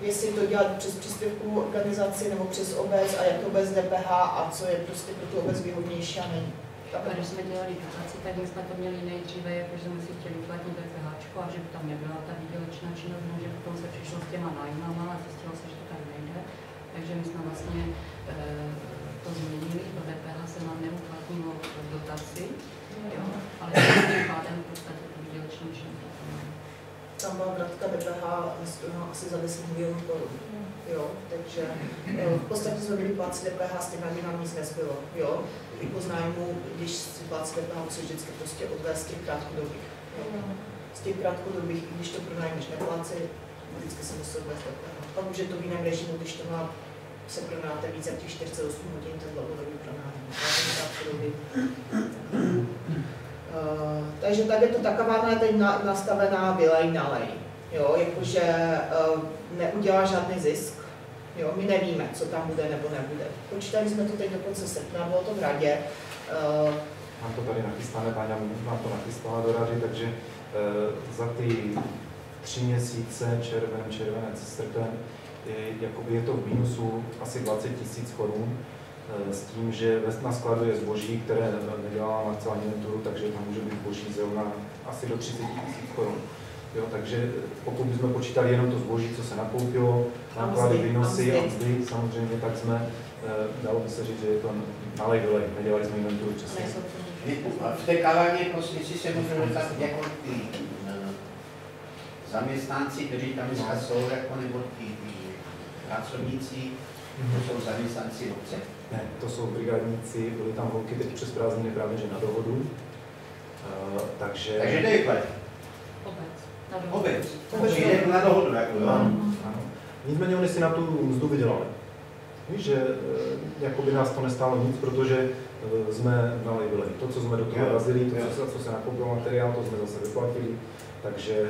jestli to dělat přes příspěvkovou organizaci nebo přes obec a jak to bez DPH a co je prostě pro tu obec výhodnější a není. A když jsme dělali dotaci, tak jsme to měli nejdříve, jako že jsme si chtěli uplatnit DPH a že by tam nebyla ta výdělečná činnost, no, že potom se přišlo s těma nájmama a zjistilo se, že to tak nejde. Takže my jsme vlastně e, to změnili, to DPH se nám neuplatnilo v dotaci, jo, ale tím pádem v podstatě tu výdělečnou činnost tam byla vratka DPH asi za 10 milionů korun. Jo, takže eh, v podstatě jsme byli pláci DPH, s tím nám nic nezbylo. Jo, jako z nájmu, když si pláci DPH musí vždycky prostě odvést těch krátkodobých. Jo. Z těch krátkodobých, i když to pronájmeš nepláci, vždycky se musí odvést DPH. Pak je to v jiném režimu, když to má se pronáte více jak těch 48 hodin, to dlouhodobý pronájem. Uh, takže tak je to taková teď na, nastavená vylej nalej. Jo, jakože uh, neudělá žádný zisk. Jo, my nevíme, co tam bude nebo nebude. Počítali jsme to teď do konce srpna, bylo to v radě. Uh, Mám to tady nachystané, Páňa mám to nachystala do rady, takže uh, za ty tři měsíce, červen, červenec, srpen, je, je to v mínusu asi 20 tisíc korun Eh, s tím, že na skladu je zboží, které nedělá na celá takže tam může být zboží zrovna asi do 30 tisíc korun. Jo, takže pokud bychom počítali jenom to zboží, co se nakoupilo, náklady, výnosy a mzdy, samozřejmě, tak jsme, eh, dalo by se říct, že je to malej vylej, nedělali jsme inventuru přesně. V té kavárně prostě si se můžu dostat jako ty zaměstnanci, kteří tam dneska jsou, jako nebo ty, pracovníci, to jsou zaměstnanci obce. Ne, to jsou brigádníci, byli tam holky teď přes prázdniny právě že na dohodu. Uh, takže... Takže to je. Obec. Jde na dohodu, jako jo. Nicméně oni si na tu mzdu vydělali. Víš, že jako by nás to nestálo nic, protože e, jsme nalejvili. To, co jsme do toho razili, to, co, co se nakoupilo materiál, to jsme zase vyplatili, takže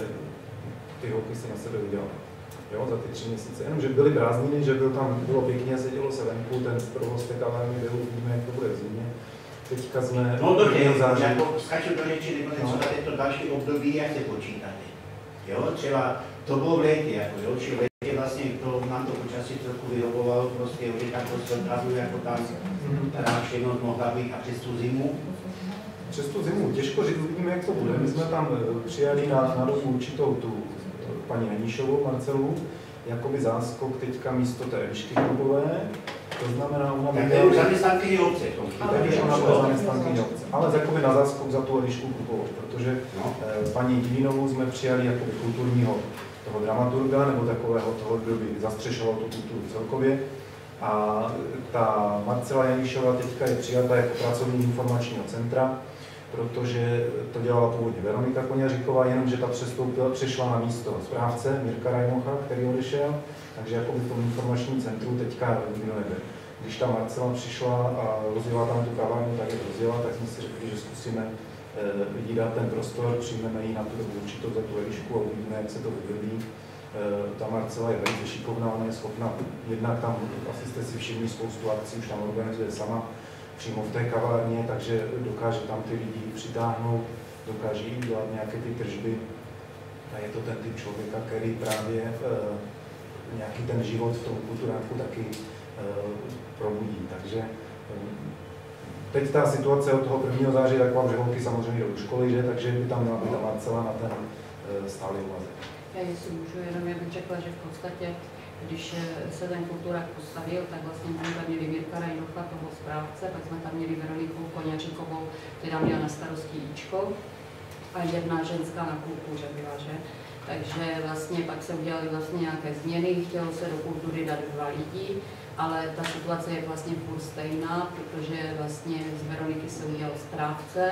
ty holky si na sebe vydělali jo, za ty tři měsíce. Jenomže byly prázdniny, že byl tam, bylo pěkně, sedělo se venku, ten provoz té kavárny byl, uvidíme, jak to bude v zimě. Teďka jsme... No dobře, jako skaču do řeči, nebo něco no. na to další období, jak se počítáte. Jo, třeba to bylo v létě, jako jo, či v létě vlastně to, nám to počasí trochu vyhovovalo, prostě, že tam prostě jako tam všechno mohla být a přes tu zimu. Přes tu zimu, těžko říct, uvidíme, jak to bude. My jsme tam eh, přijali na, na dobu určitou tu paní Hanišovou, Marcelu, jakoby záskok teďka místo té Elišky Krubové. To znamená, ona by měla zaměstnankyně obce. v tom Tak případě. už ona byla zaměstnankyně obce. Ale jakoby na záskok za tu Elišku Krupovou, protože No. eh, paní Divinovou jsme přijali jako kulturního toho dramaturga, nebo takového toho, kdo by zastřešoval tu kulturu celkově. A ta Marcela Janišová teďka je přijata jako pracovník informačního centra, protože to dělala původně Veronika Koněříková, jenomže ta přestoupila, přešla na místo správce Mirka Rajmocha, který odešel, takže jako v tom informačním centru teďka nikdo nebyl. Když ta Marcela přišla a rozjela tam tu kavárnu, tak je rozjela, tak jsme si řekli, že zkusíme eh, jí dát ten prostor, přijmeme ji na tu dobu určitou za tu Elišku a uvidíme, jak se to vyvíjí. Eh, Ta Marcela je velice šikovná, ona je schopna, jednak tam, asi jste si všimli, spoustu akcí už tam organizuje sama, přímo v té kavárně, takže dokáže tam ty lidi přitáhnout, dokáže jim dělat nějaké ty tržby. A je to ten typ člověka, který právě eh, nějaký ten život v tom kulturánku taky eh, probudí. Takže eh, teď ta situace od toho 1. září taková, že holky samozřejmě do školy, že? takže by tam měla být ta Marcela na ten eh, stálý úvazek. Já jestli můžu, jenom bych řekla, že v podstatě, když eh, se ten kulturák postavil, tak vlastně jsme tam měli Mirka Rajnocha, toho správce, pak jsme tam měli Veroniku Koněříkovou, která měla na starosti Ičko a jedna ženská na kultuře byla, že? Takže vlastně pak se udělaly vlastně nějaké změny, chtělo se do kultury dát dva lidi, ale ta situace je vlastně furt stejná, protože vlastně z Veroniky se udělal správce,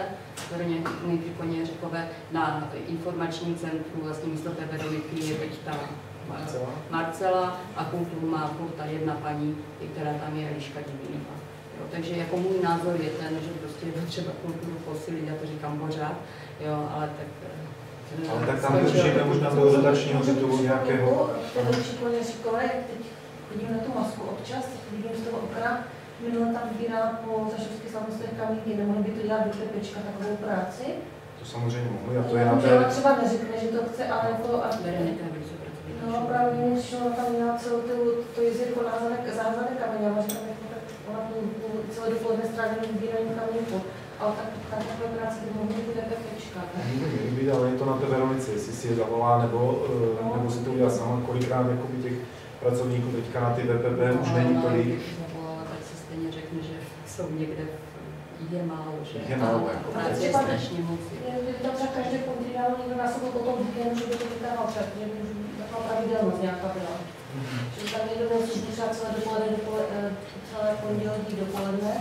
Veroniky Koněříkové na informační centru, vlastně místo té Veroniky je teď ta Marcela? Marcela a kulturu má ta jedna paní, i která tam je Eliška Divinová. Jo, takže jako můj názor je ten, že prostě je třeba kulturu posilit, já to říkám pořád, jo, ale tak... eh, Ale tak tam využijeme to možná v do podstatě. dotačního titulu nějakého... Ten šikovně říkala, jak teď chodím na tu masku občas, vidím z toho okna, minule tam vybírala po zašovské slavnostech kamínky, nemohli by to dělat do tepečka takovou práci. To samozřejmě mohli a to je na té... ona třeba neřekne, že to chce, ale jako... A, No právě šlo, tam měla celou tu, to jezírko názané, zázané kameny, ale že tam jako tak, ona tu tu celé dopoledne strávila vybíraním kamínku. Ale tak, tak takové práce by mohly být? Měli by, ale je to na té Veronice, jestli si je zavolá, nebo, eh, nebo si to udělá sama, kolikrát jakoby těch pracovníků teďka na ty VPP už není tolik. Zavolala, tak si stejně řekne, že jsou někde, je málo, že Je málo, A jako. práce je strašně moc. Je, tam třeba každé pondělí někdo na sobou potom víkendu, že by to vytával před, že by taková pravidelnost nějaká byla. Že tam někdo byl službu třeba celé dopoledne, dopoledne, celé pondělí dopoledne,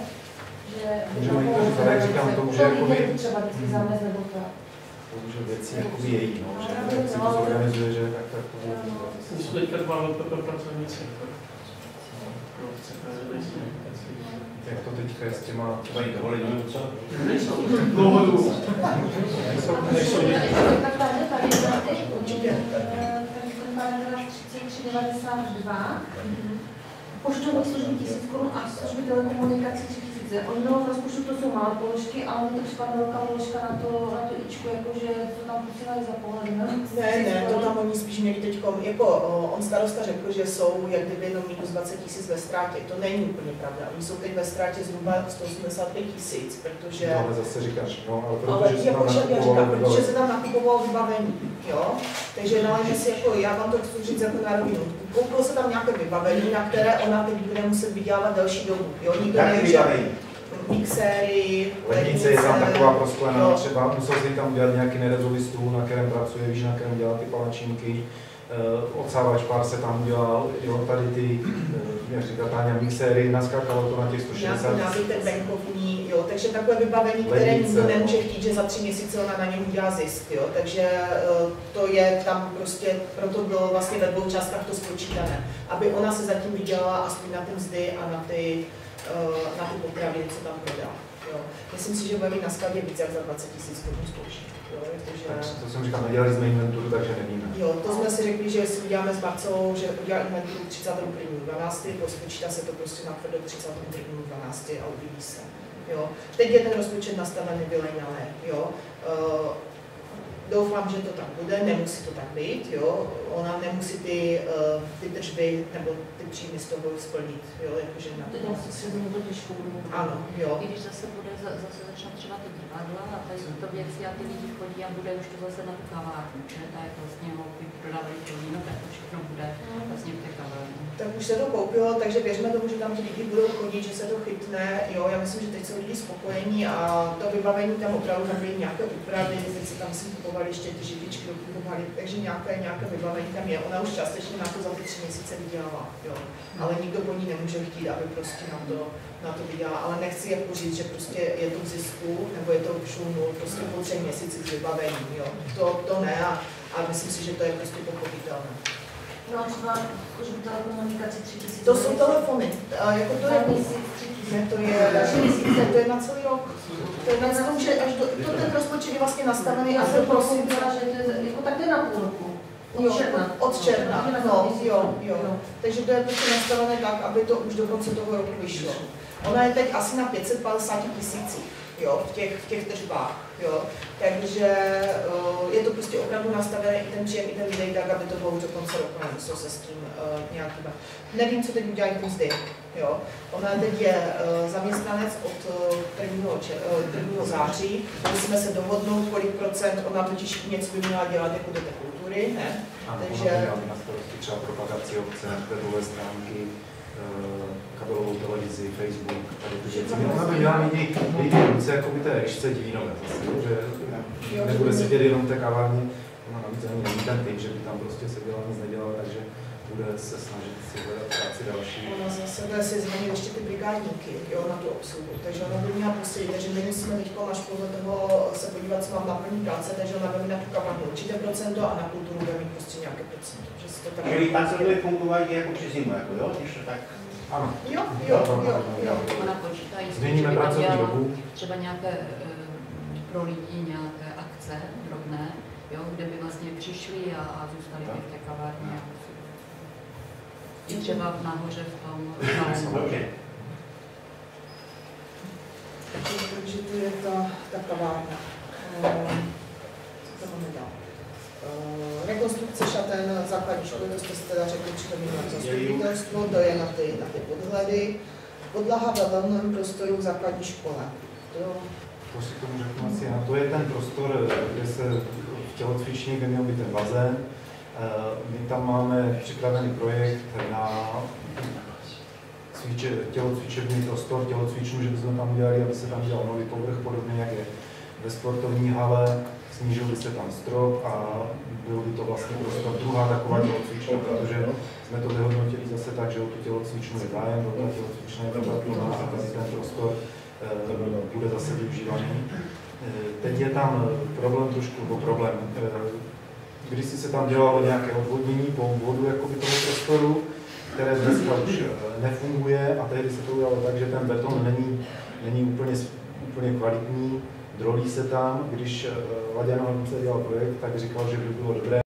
že by Můžeme to jít bylo to jak říkám, víkendu třeba vždycky zamez nebo to. To je věci jakoby její, no, že jak si to zorganizuje, že tak, tak to fungovat. Jsou teďka dva VPP pracovníci. No, nejsou. Jak to teďka je s těma... Mají dovolení, co? Nejsou. Dlouhodu. Nejsou, Nejsou děti. Tak tady, tady, tady, určitě. Ten paragraf 3392. Poštovní služby 1000 korun a služby telekomunikací 3000. Oni mělo v rozpočtu, to jsou malé položky, ale mi to připadne velká položka na to, na to ičku, jakože to tam posílají za pohled, ne? Ne, ne, to tam oni spíš měli teď, jako on starosta řekl, že jsou jak kdyby jenom minus 20 tisíc ve ztrátě. To není úplně pravda. Oni jsou teď ve ztrátě zhruba 185 tisíc, protože... No, ale zase říkáš, no, ale Ale protože se jako tam že já říkám, protože vybavení. se tam nakupovalo vybavení, jo. Takže naléže si jako, já vám to chci říct jako na rovinu. Koupilo se tam nějaké vybavení, na které ona teď bude muset vydělávat další dobu, jo. Nikdo neví, vybavení? mixéry, Lednice je tam taková prosklená, jo. třeba musel si tam udělat nějaký nerezový stůl, na kterém pracuje, víš, na kterém dělá ty palačinky, uh, odsávač pár se tam udělal, jo, tady ty, uh, jak říká Táňa, mixéry, naskákalo to na těch 160 nějaký nábytek venkovní, jo, takže takové vybavení, které Lednice, nikdo no. nemůže chtít, že za tři měsíce ona na něm udělá zisk, jo, takže eh, to je tam prostě, proto bylo vlastně ve dvou částkách to spočítané, aby ona se zatím vydělala aspoň na ty mzdy a na ty, eh, na ty potraviny, co tam prodá, jo. Myslím si, že bude mít na skladě víc jak za 20 tisíc korun. Tak to jsem říkal, nedělali jsme inventuru, takže nevíme. Jo, to jsme si řekli, že si uděláme s Marcelou, že udělá inventuru 31.12., rozpočítá se to prostě na do 31.12. a uvidí se. Jo. Teď je ten rozpočet nastavený vylejnané, jo. Uh, Doufám, že to tak bude, nemusí to tak být, jo. Ona nemusí ty, uh, ty tržby nebo příjmy z toho splnit, jo, jakože na To. Ano, jo. I když zase bude, za- zase začne třeba ty divadla a tady jsou to věci a ty lidi chodí a bude už to zase na tu kavárnu, že tak vlastně holky prodávají to víno, tak to všechno bude vlastně v té kavárně. Tak už se to koupilo, takže věřme tomu, že tam ti lidi budou chodit, že se to chytne. Jo, já myslím, že teď jsou lidi spokojení a to vybavení tam opravdu tam byly nějaké úpravy, teď se tam si kupovali ještě ty živičky, dokupovali, takže nějaké, nějaké vybavení tam je. Ona už částečně na to za ty tři měsíce vydělala, jo. Ale nikdo po ní nemůže chtít, aby prostě na to, na to vydělala. Ale nechci jako říct, že prostě je to v zisku, nebo je to v šumu, prostě po třech měsících s vybavením, jo. To, to ne a, a myslím si, že to je prostě pochopitelné. No a třeba služby telekomunikaci 3000. To jsou telefony. A jako to je, měsíc 3000. ne, to je další měsíce, to je na celý rok. To je na celou, že až do, to ten rozpočet je vlastně nastavený Já až do prosince. pochopila, že to je jako tak to je na půl roku. Jo, Od června. Od června, no, měsíc. jo, jo. Takže to je prostě nastavené tak, aby to už do konce toho roku vyšlo. Ona je teď asi na 550 tisících, jo, v těch, v těch tržbách, jo. Takže uh, je to prostě opravdu nastavené i ten příjem, i ten výdej tak, aby to bylo už do konce roku, nemuselo se s tím uh, nějak chybat. Nevím, co teď udělají mzdy, jo. Ona teď je uh, zaměstnanec od uh, 1. Čer, uh, 1. září, musíme se dohodnout, kolik procent, ona totiž něco by měla dělat jako do té kultury, ne? Ano, Takže- ona na starosti třeba propagaci obce, webové stránky, eh, kabelovou televizi, Facebook, tady ty věci. Ona by měla mít i- mít i ruce jako by té zase, jo, že nebude sedět jenom v té kavárně, ona navíc ani není ten typ, že by tam prostě seděla nic nedělala, takže bude se snažit si hledat práci další. Ona za sebe si změnil ještě ty brigádníky, jo, na tu obsluhu. Takže ona by měla posílit, takže my musíme teď až podle toho se podívat, co mám na první práce, takže ona by na tu kavárnu určité procento a na kulturu bude mít prostě nějaké procento. Že si to tak... Čili se bude jako přes zimu, jako jo, když to tak... Ano. Jo, jo, jo, jo. Ona počítá, jestli tam pracovní dobu. třeba nějaké eh, pro lidi nějaké akce drobné, jo, kde by vlastně přišli a, a zůstali by v té kavárně. I třeba nahoře v tom. Dobře. Takže, to je ta, ta kavárna. Ehm, Co to máme dál? Ehm, Rekonstrukce šaten základní školy, to jste teda řekli, připomínám zastupitelstvo, to je na ty, na ty podhledy. Podlaha ve volném prostoru v základní škole. To, To si k tomu řeknu asi, já. to je ten prostor, kde se v tělocvičně, kde měl být ten bazén. Eh, My tam máme připravený projekt na cviče, tělocvičební prostor, tělocvičnu, že bychom tam udělali, aby se tam dělal nový povrch, podobně jak je ve sportovní hale, snížil by se tam strop a byl by to vlastně prostor druhá taková tělocvična, protože jsme to vyhodnotili zase tak, že o tu tělocvičnu je zájem, o ta tělocvična je plná a tady ten prostor eh, bude zase využívaný. Eh, Teď je tam eh, problém trošku, nebo problém, když si se tam dělalo nějaké odvodnění po obvodu jakoby toho prostoru, které dneska už nefunguje a tehdy se to udělalo tak, že ten beton není, není úplně, úplně kvalitní, drolí se tam, když eh, Laďan Hlavnice dělal projekt, tak říkal, že by bylo dobré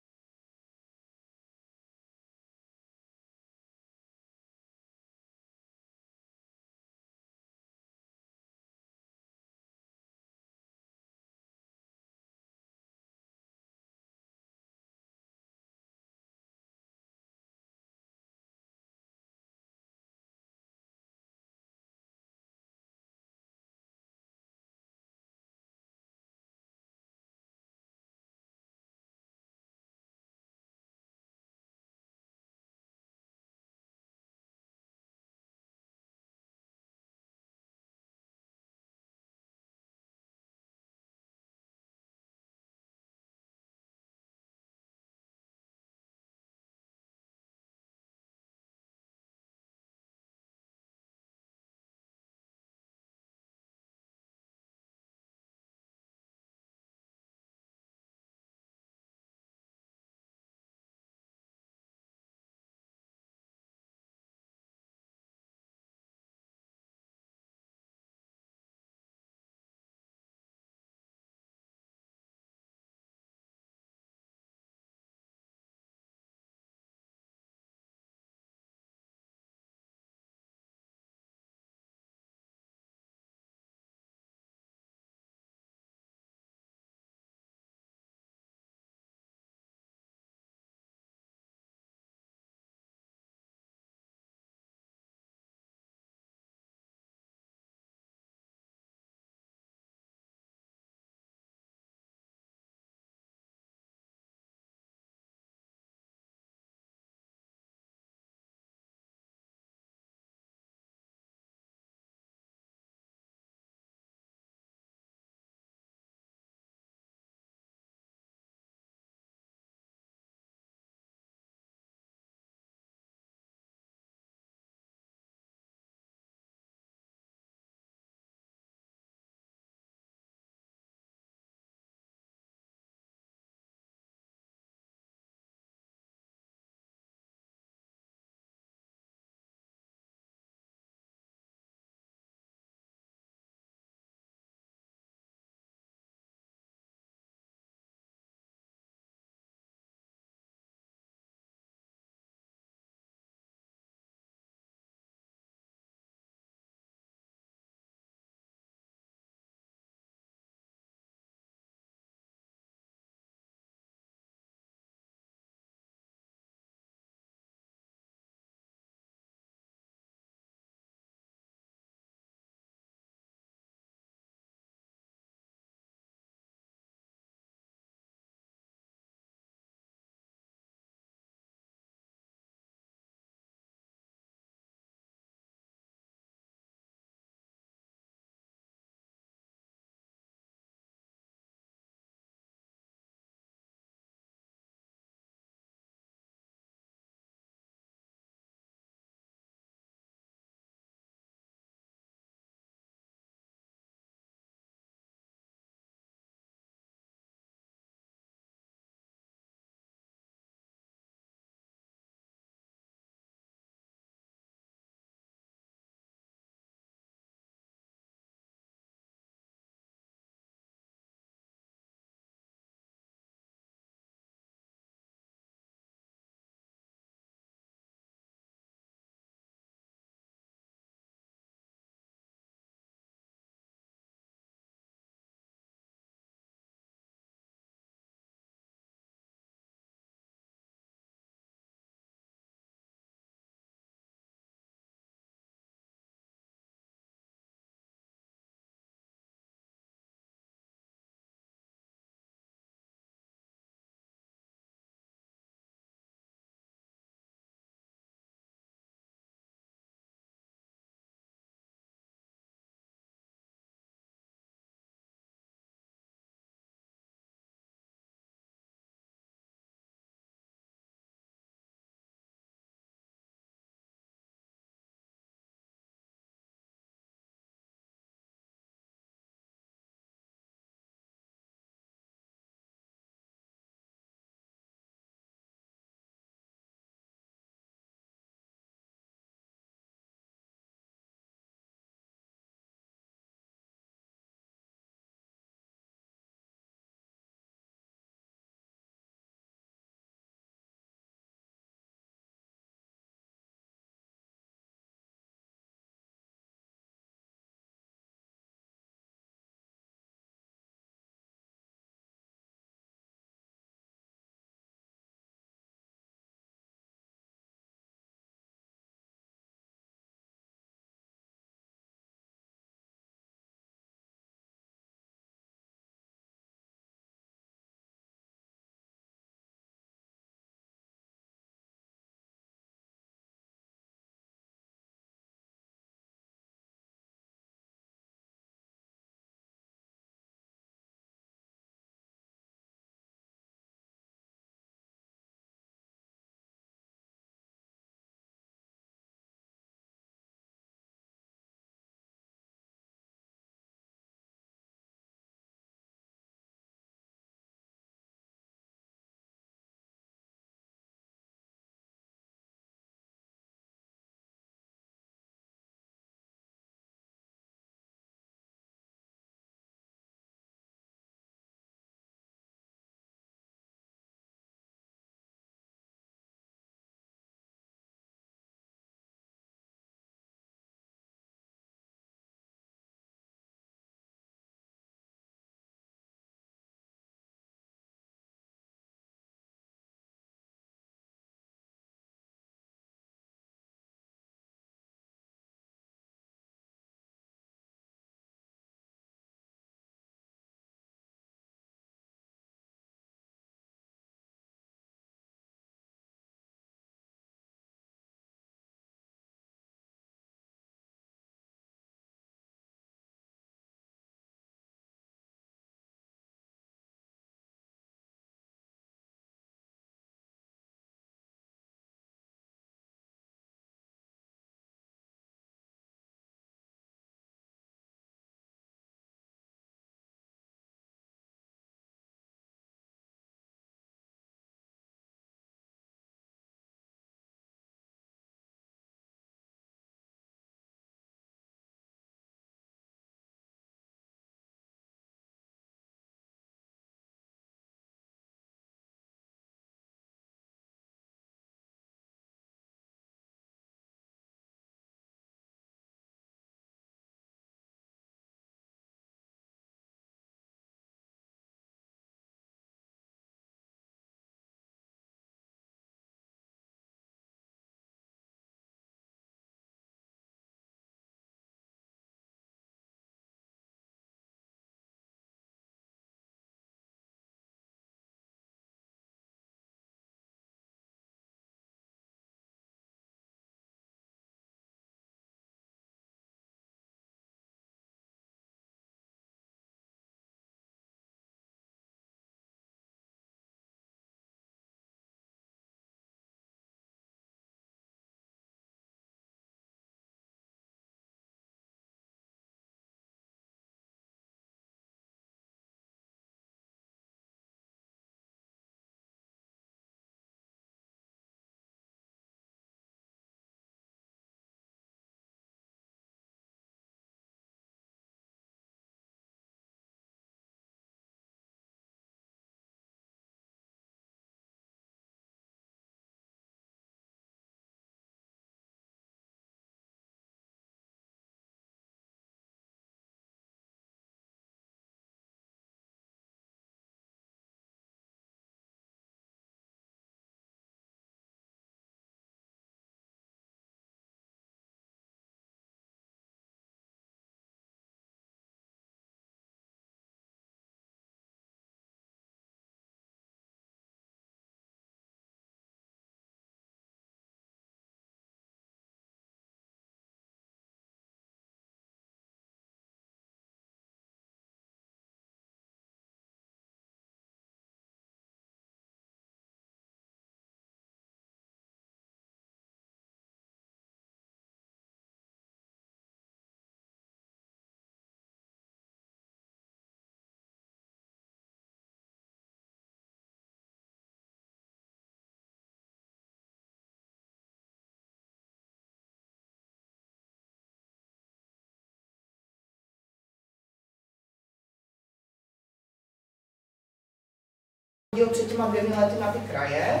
Děl před těma dvěmi lety na ty kraje,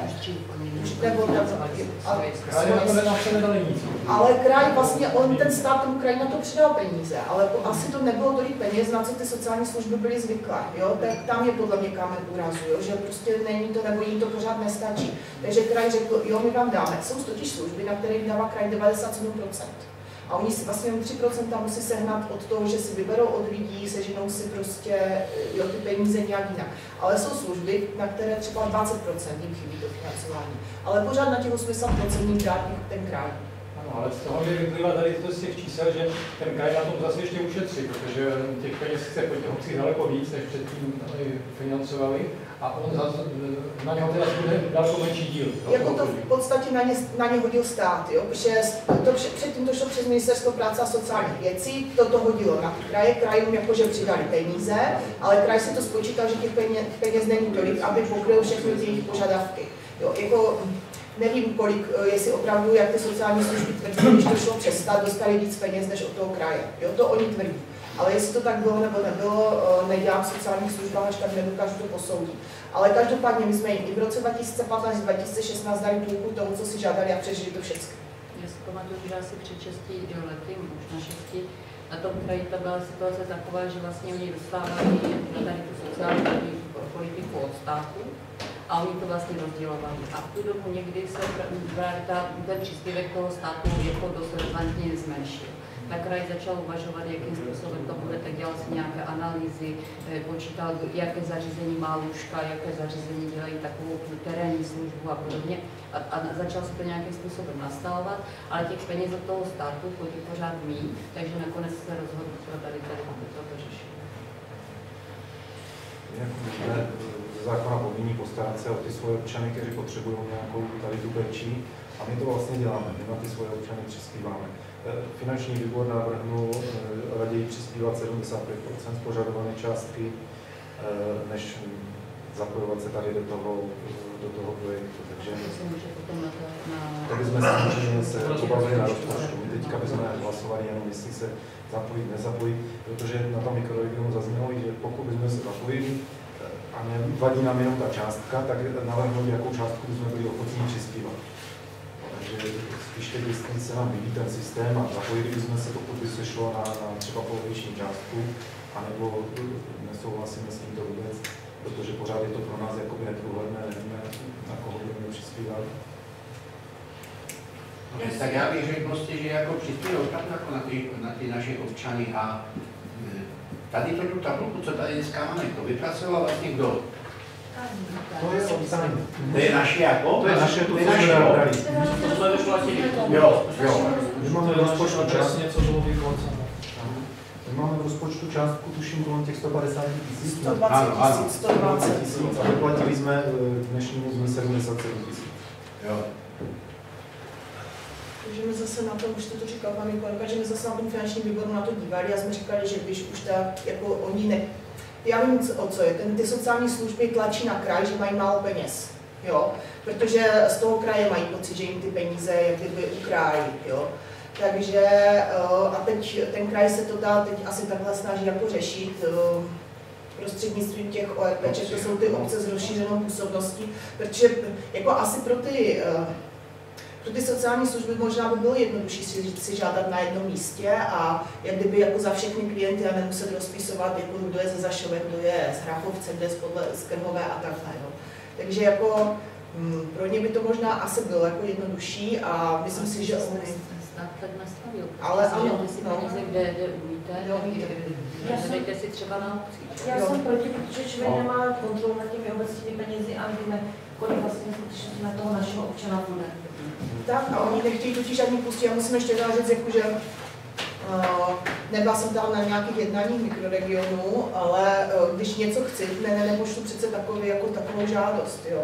nebo Ale to kraj vlastně, on ten stát tomu kraji na to přidal peníze, ale po, asi to nebylo tolik peněz, na co ty sociální služby byly zvyklé, jo, tak tam je podle mě kámen úrazu, jo, že prostě není to, nebo jim to pořád nestačí. Takže kraj řekl, jo, my vám dáme, jsou totiž služby, na které dává kraj 97%. A oni si vlastně jenom 3% musí sehnat od toho, že si vyberou od lidí, seženou si prostě jo, ty peníze nějak jinak. Ale jsou služby, na které třeba 20% jim chybí to financování. Ale pořád na těch 80% jim dá ten kraj. Ano, ale z toho mi vyplývá tady to z těch čísel, že ten kraj na tom zase ještě ušetří, protože těch peněz chce po těch obcích daleko víc, než předtím financovali, a on zase, na něho teda bude daleko menší díl. Jako to v podstatě na ně, na ně hodil stát, jo? protože to před, předtím to šlo přes ministerstvo práce a sociálních věcí, to to hodilo na kraje, krajům jakože přidali peníze, ale kraj si to spočítal, že těch peněz, peněz není tolik, aby pokryl všechny ty jejich požadavky. Jo, jako, nevím, kolik, eh, jestli opravdu, jak ty sociální služby tvrdí, když to šlo přes stát, dostali víc peněz než od toho kraje. Jo, to oni tvrdí. Ale jestli to tak bylo nebo nebylo, eh, nedělám v sociálních službách, až tak nedokážu to posoudit. Ale každopádně my jsme jim i v roce 2015-2016 dali půlku toho, co si žádali a přežili to všechno. Já si pamatuju, že asi před 6 lety, možná 6, na tom kraji ta byla situace taková, že vlastně oni dostávali tady tu sociální politiku od státu a oni to vlastně rozdělovali. A v tu dobu někdy se právě ten příspěvek toho státu jako dost razantně zmenšil. Tak kraj začal uvažovat, jakým způsobem to bude, tak dělal si nějaké analýzy, eh, počítal, jaké zařízení má lůžka, jaké zařízení dělají takovou terénní službu a podobně. A, a začal se to nějakým způsobem nastavovat, ale těch peněz od toho státu chodí pořád mý, takže nakonec se rozhodl pro tady tady toto řešení. Zákona povinní postarat se o ty svoje občany, kteří potřebují nějakou tady tu péči. A my to vlastně děláme, my na ty svoje občany přispíváme. Eh, Finanční výbor navrhnul eh, raději přispívat 75 z požadované částky, eh, než zapojovat se tady do toho, do toho projektu. Takže To bychom samozřejmě se pobavili na rozpočtu. My teďka bychom hlasovali jenom, jestli se zapojit, nezapojit, protože na tom mikroregionu zaznělo, že pokud bychom se zapojili a nevadí nám jenom ta částka, tak navrhnout, jakou částku bychom byli ochotní přispívat. Takže spíš teď, jestli se nám vyvíjí ten systém a zapojili bychom se, pokud by se šlo na, na třeba poloviční částku, anebo nesouhlasíme s tímto vůbec, protože pořád je to pro nás jakoby neprůhledné, nevíme, na koho budeme přispívat. No, tak já bych řekl prostě, že jako přispěl opravdu jako na ty, na ty naše občany a tady to tu tabulku, co tady dneska máme, to vypracoval vlastně kdo? To je obsání. To je naše jako? To je naše, to, je naše, jsme. To jsme vyplatili. Jo, jo. My máme v rozpočtu část, Přesně, co bylo vyplacené. my máme v rozpočtu částku, tuším, kolem těch 150 tisíc. 120 Ano, ano. tisíc, 120 tisíc a vyplatili jsme eh, dnešnímu dni 77 tisíc. jo. Takže my zase na tom, už jste to říkal, pan kolega, že my zase na tom finančním výboru na to dívali a jsme říkali, že když už tak, jako oni ne, já vím, o co je, ten, ty sociální služby tlačí na kraj, že mají málo peněz, jo, protože z toho kraje mají pocit, že jim ty peníze jak kdyby ukrájí, jo. Takže eh, a teď ten kraj se to dá teď asi takhle snaží jako řešit eh, prostřednictvím těch ORP, to jsou ty obce s rozšířenou působností, protože jako asi pro ty eh, pro ty sociální služby možná by bylo jednodušší si, si žádat na jednom místě a jak kdyby jako za všechny klienty a nemuset rozpisovat, jako kdo je ze Zašové, kdo je z Hrachovce, kdo je z, podle, z Krhové a takhle. Jo. Takže jako mm, pro ně by to možná asi bylo jako jednodušší a myslím si, že oni... Stát tak nastavil. Ale že ano, si no. peníze, kde, kde umíte, Jo. Já jsem- si třeba na. Já Jo. jsem proti, protože člověk No. nemá kontrolu nad těmi obecními penězi a víme, kolik vlastně skutečně na toho našeho občana bude. Tak a oni nechtějí totiž ani pustit. Já musím ještě říct, jako, že uh, nebyla jsem tam na nějakých jednáních mikroregionů, ale uh, když něco chci, ne, ne, nepošlu přece takový, jako takovou žádost, jo.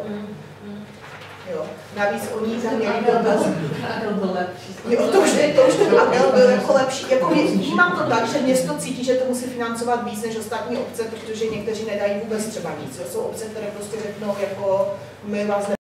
Jo. Navíc oni tam měli to Jo, to už, to už ten apel byl jako lepší. Jako mě- vnímám to tak, že město cítí, že to musí financovat víc než ostatní obce, protože někteří nedají vůbec třeba nic. Jo. Jsou obce, které prostě řeknou, jako my vás ne